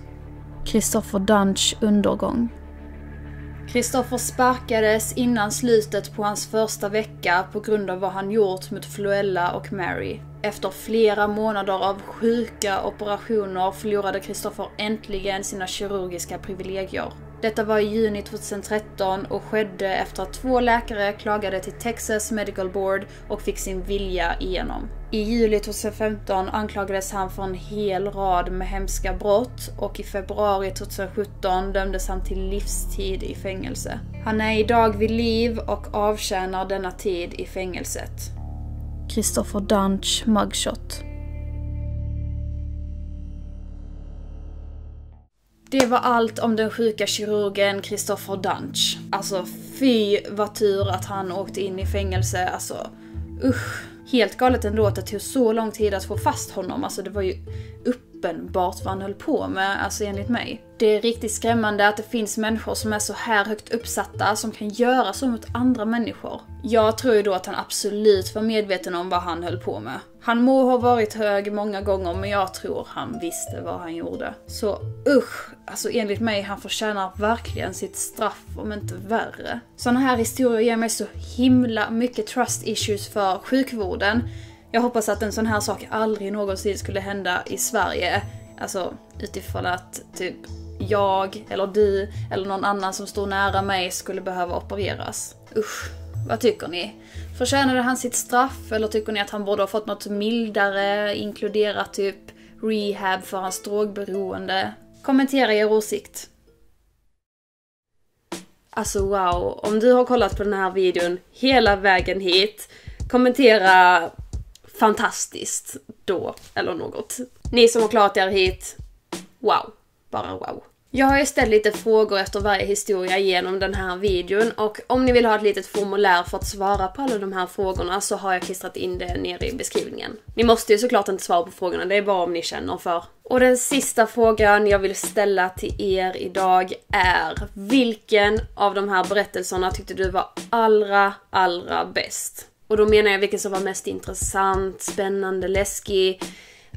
Christopher Dunch undergång. Kristoffer sparkades innan slutet på hans första vecka på grund av vad han gjort mot Fluella och Mary. Efter flera månader av sjuka operationer förlorade Kristoffer äntligen sina kirurgiska privilegier. Detta var i juni 2013 och skedde efter att två läkare klagade till Texas Medical Board och fick sin vilja igenom. I juli 2015 anklagades han för en hel rad med hemska brott och i februari 2017 dömdes han till livstid i fängelse. Han är idag vid liv och avtjänar denna tid i fängelset. Christopher Dunch Mugshot Det var allt om den sjuka kirurgen Christopher Dunch. Alltså fy vad tur att han åkte in i fängelse, alltså usch. Helt galet ändå att det tog så lång tid att få fast honom, alltså det var ju uppenbart vad han höll på med, alltså enligt mig. Det är riktigt skrämmande att det finns människor som är så här högt uppsatta som kan göra så mot andra människor. Jag tror ju då att han absolut var medveten om vad han höll på med. Han må ha varit hög många gånger men jag tror han visste vad han gjorde. Så usch, alltså enligt mig, han förtjänar verkligen sitt straff om inte värre. Såna här historier ger mig så himla mycket trust issues för sjukvården. Jag hoppas att en sån här sak aldrig någonsin skulle hända i Sverige. Alltså utifrån att typ jag, eller du, eller någon annan som står nära mig skulle behöva opereras. Usch, vad tycker ni? Förtjänade han sitt straff eller tycker ni att han borde ha fått något mildare, inkludera typ rehab för hans drogberoende? Kommentera er åsikt. Alltså wow, om du har kollat på den här videon hela vägen hit, kommentera fantastiskt då, eller något. Ni som har klarat er hit, wow, bara wow. Jag har ju ställt lite frågor efter varje historia genom den här videon och om ni vill ha ett litet formulär för att svara på alla de här frågorna så har jag klistrat in det nere i beskrivningen. Ni måste ju såklart inte svara på frågorna, det är bara om ni känner för. Och den sista frågan jag vill ställa till er idag är Vilken av de här berättelserna tyckte du var allra, allra bäst? Och då menar jag vilken som var mest intressant, spännande, läskig.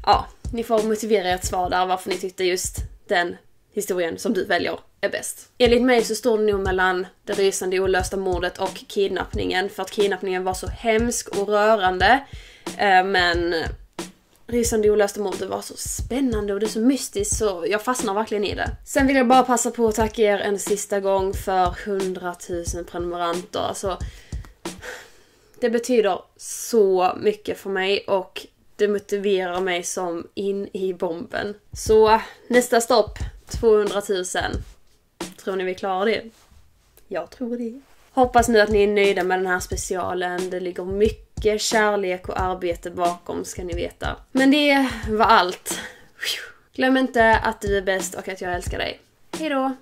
Ja, ni får motivera ert svar där varför ni tyckte just den historien som du väljer är bäst. Enligt mig så står det nog mellan det rysande olösta mordet och kidnappningen för att kidnappningen var så hemsk och rörande. Eh, men Rysande olösta mordet var så spännande och det är så mystiskt så jag fastnar verkligen i det. Sen vill jag bara passa på att tacka er en sista gång för 100 000 prenumeranter. Alltså, det betyder så mycket för mig och det motiverar mig som in i bomben. Så nästa stopp, 200 000. Tror ni vi klarar det? Jag tror det. Hoppas nu att ni är nöjda med den här specialen. Det ligger mycket kärlek och arbete bakom ska ni veta. Men det var allt. Glöm inte att du är bäst och att jag älskar dig. Hejdå!